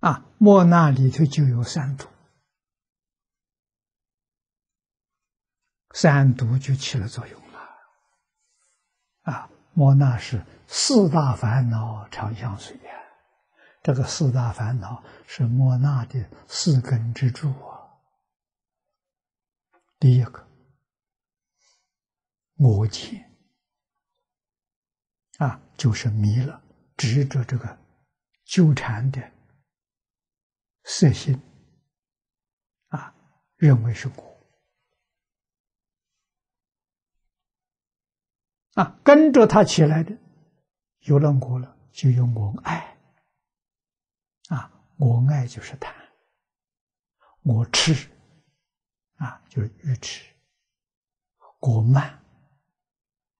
啊，莫那里头就有三毒，三毒就起了作用了。啊，莫那是四大烦恼常相随呀，这个四大烦恼是莫那的四根之柱啊。第一个，我见，啊，就是迷了，执着这个纠缠的。色心啊，认为是果啊，跟着他起来的，有了果了，就有我爱啊，我爱就是贪，我痴啊，就是愚痴，果慢，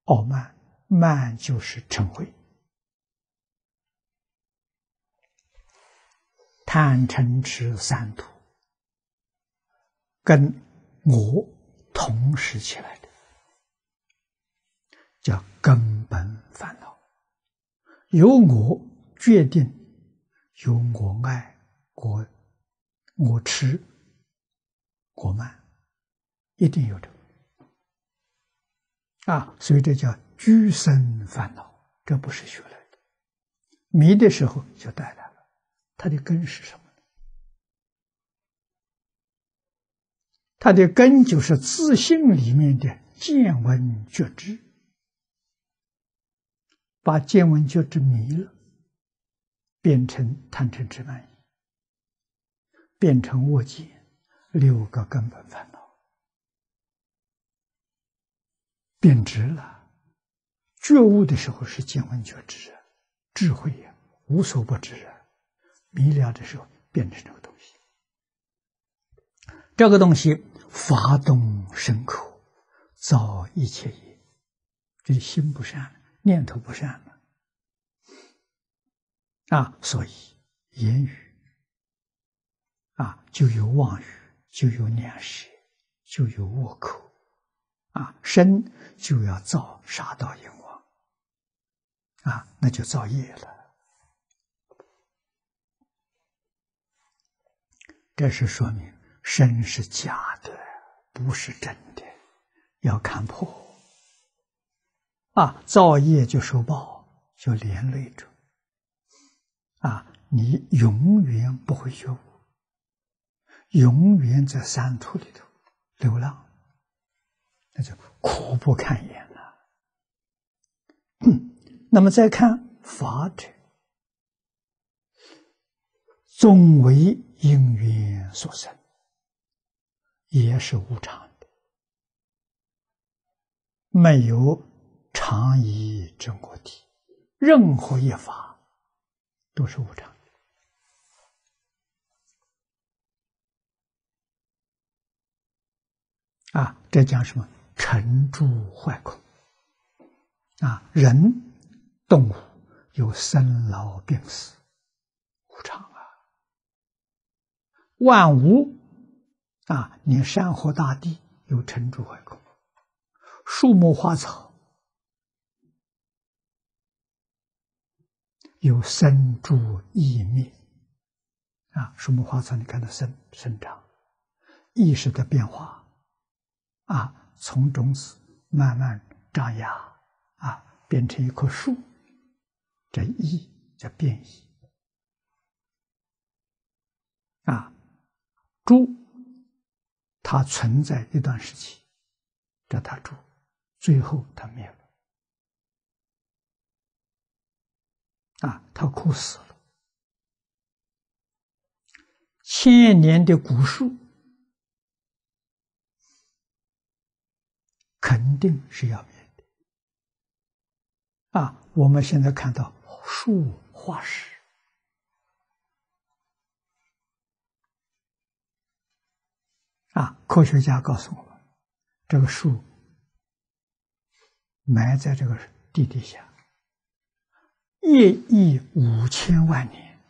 傲慢，慢就是嗔恚。贪嗔痴三毒，跟我同时起来的，叫根本烦恼。由我决定，由我爱，我我吃，我慢，一定有的啊！所以这叫居生烦恼，这不是学来的。迷的时候就带来。它的根是什么？它的根就是自信里面的见闻觉知，把见闻觉知迷了，变成贪嗔痴慢疑，变成我见，六个根本烦恼，变直了。觉悟的时候是见闻觉知啊，智慧呀，无所不知啊啊。迷了的时候，变成这个东西。这个东西发动身口，造一切业，这心不善，念头不善了啊！所以言语啊，就有妄语，就有两舌，就有恶口啊。身就要造杀盗淫妄啊，那就造业了。这是说明身是假的，不是真的，要看破。啊，造业就受报，就连累着。啊，你永远不会觉悟，永远在三途里头流浪，那就苦不堪言了。那么再看法者，终为因缘所生，也是无常的，没有常意真果体，任何一法都是无常。啊，这讲什么？成住坏空。啊，人、动物有生老病死，无常。万物啊，连山河大地有成住坏空，树木花草有生住异灭。啊，树木花草，你看它生生长，意识的变化。啊，从种子慢慢长芽，啊，变成一棵树，这异叫变异。啊，猪，它存在一段时期，这它猪，最后它灭了。啊，它枯死了，千年的古树。肯定是要灭的啊！我们现在看到树化石啊，科学家告诉我们，这个树埋在这个地底下一亿五千万年，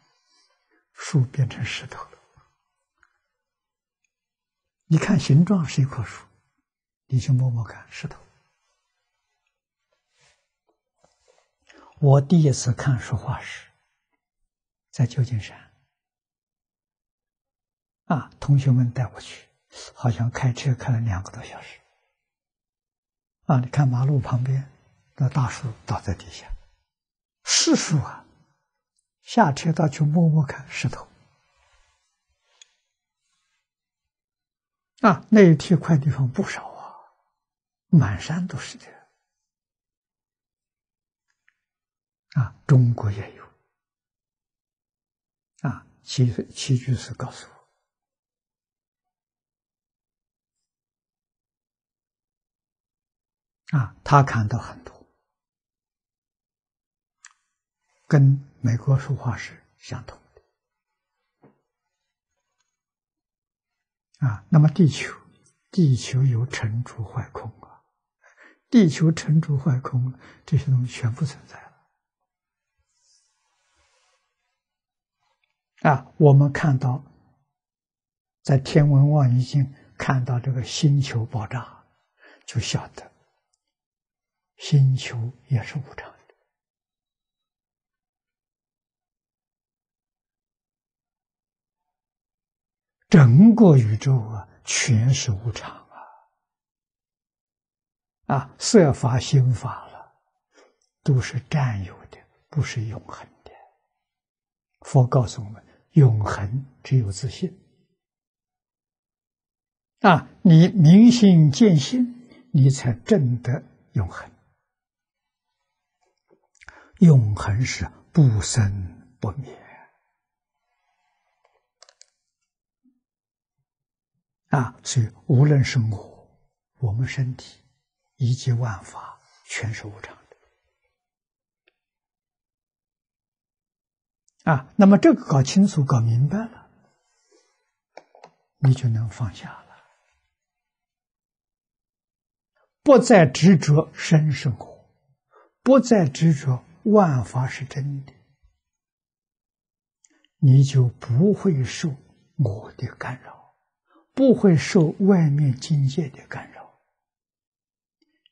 树变成石头了。你看形状是一棵树。你去摸摸看，石头。我第一次看书画石，在旧金山，啊，同学们带我去，好像开车开了两个多小时。啊，你看马路旁边那大树倒在地下，是树啊，下车到去摸摸看，石头。啊，那一铁块地方不少啊。满山都是的，啊，中国也有，啊，齐齐居士告诉我，啊，他看到很多，跟美国书画是相同的，啊，那么地球，地球有成住坏空啊。地球成住坏空，这些东西全部存在了。啊，我们看到，在天文望远镜看到这个星球爆炸，就晓得星球也是无常的。整个宇宙啊，全是无常。啊，色法、心法了，都是占有的，不是永恒的。佛告诉我们，永恒只有自信。啊，你明心见性，你才证得永恒。永恒是不生不灭。啊，所以无论是我，我们身体。一切万法全是无常的啊！那么这个搞清楚、搞明白了，你就能放下了，不再执着生生活，不再执着万法是真的，你就不会受我的干扰，不会受外面境界的干扰。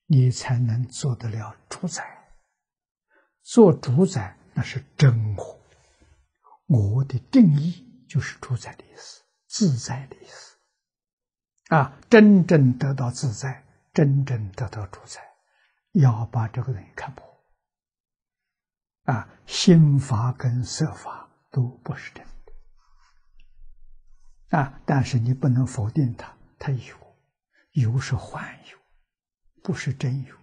你才能做得了主宰。做主宰那是真我，我的定义就是主宰的意思，自在的意思。啊，真正得到自在，真正得到主宰，要把这个人看破。啊，心法跟色法都不是真的啊！但是你不能否定它，它有，有是幻有，不是真有。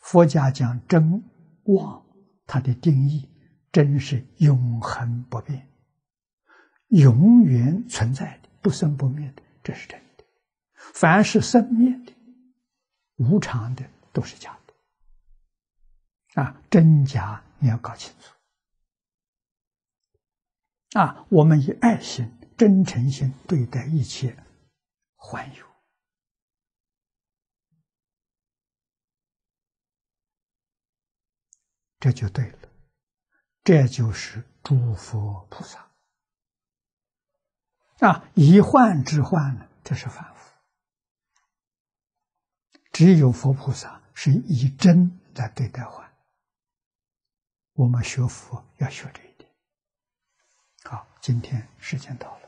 佛家讲真妄，它的定义真是永恒不变，永远存在的，不生不灭的，这是真的。凡是生灭的、无常的，都是假的。啊，真假你要搞清楚。啊，我们以爱心、真诚心对待一切欢有，这就对了。这就是诸佛菩萨。啊，以幻之幻呢，这是凡夫。只有佛菩萨是以真来对待幻。我们学佛要学这一点。好，今天时间到了。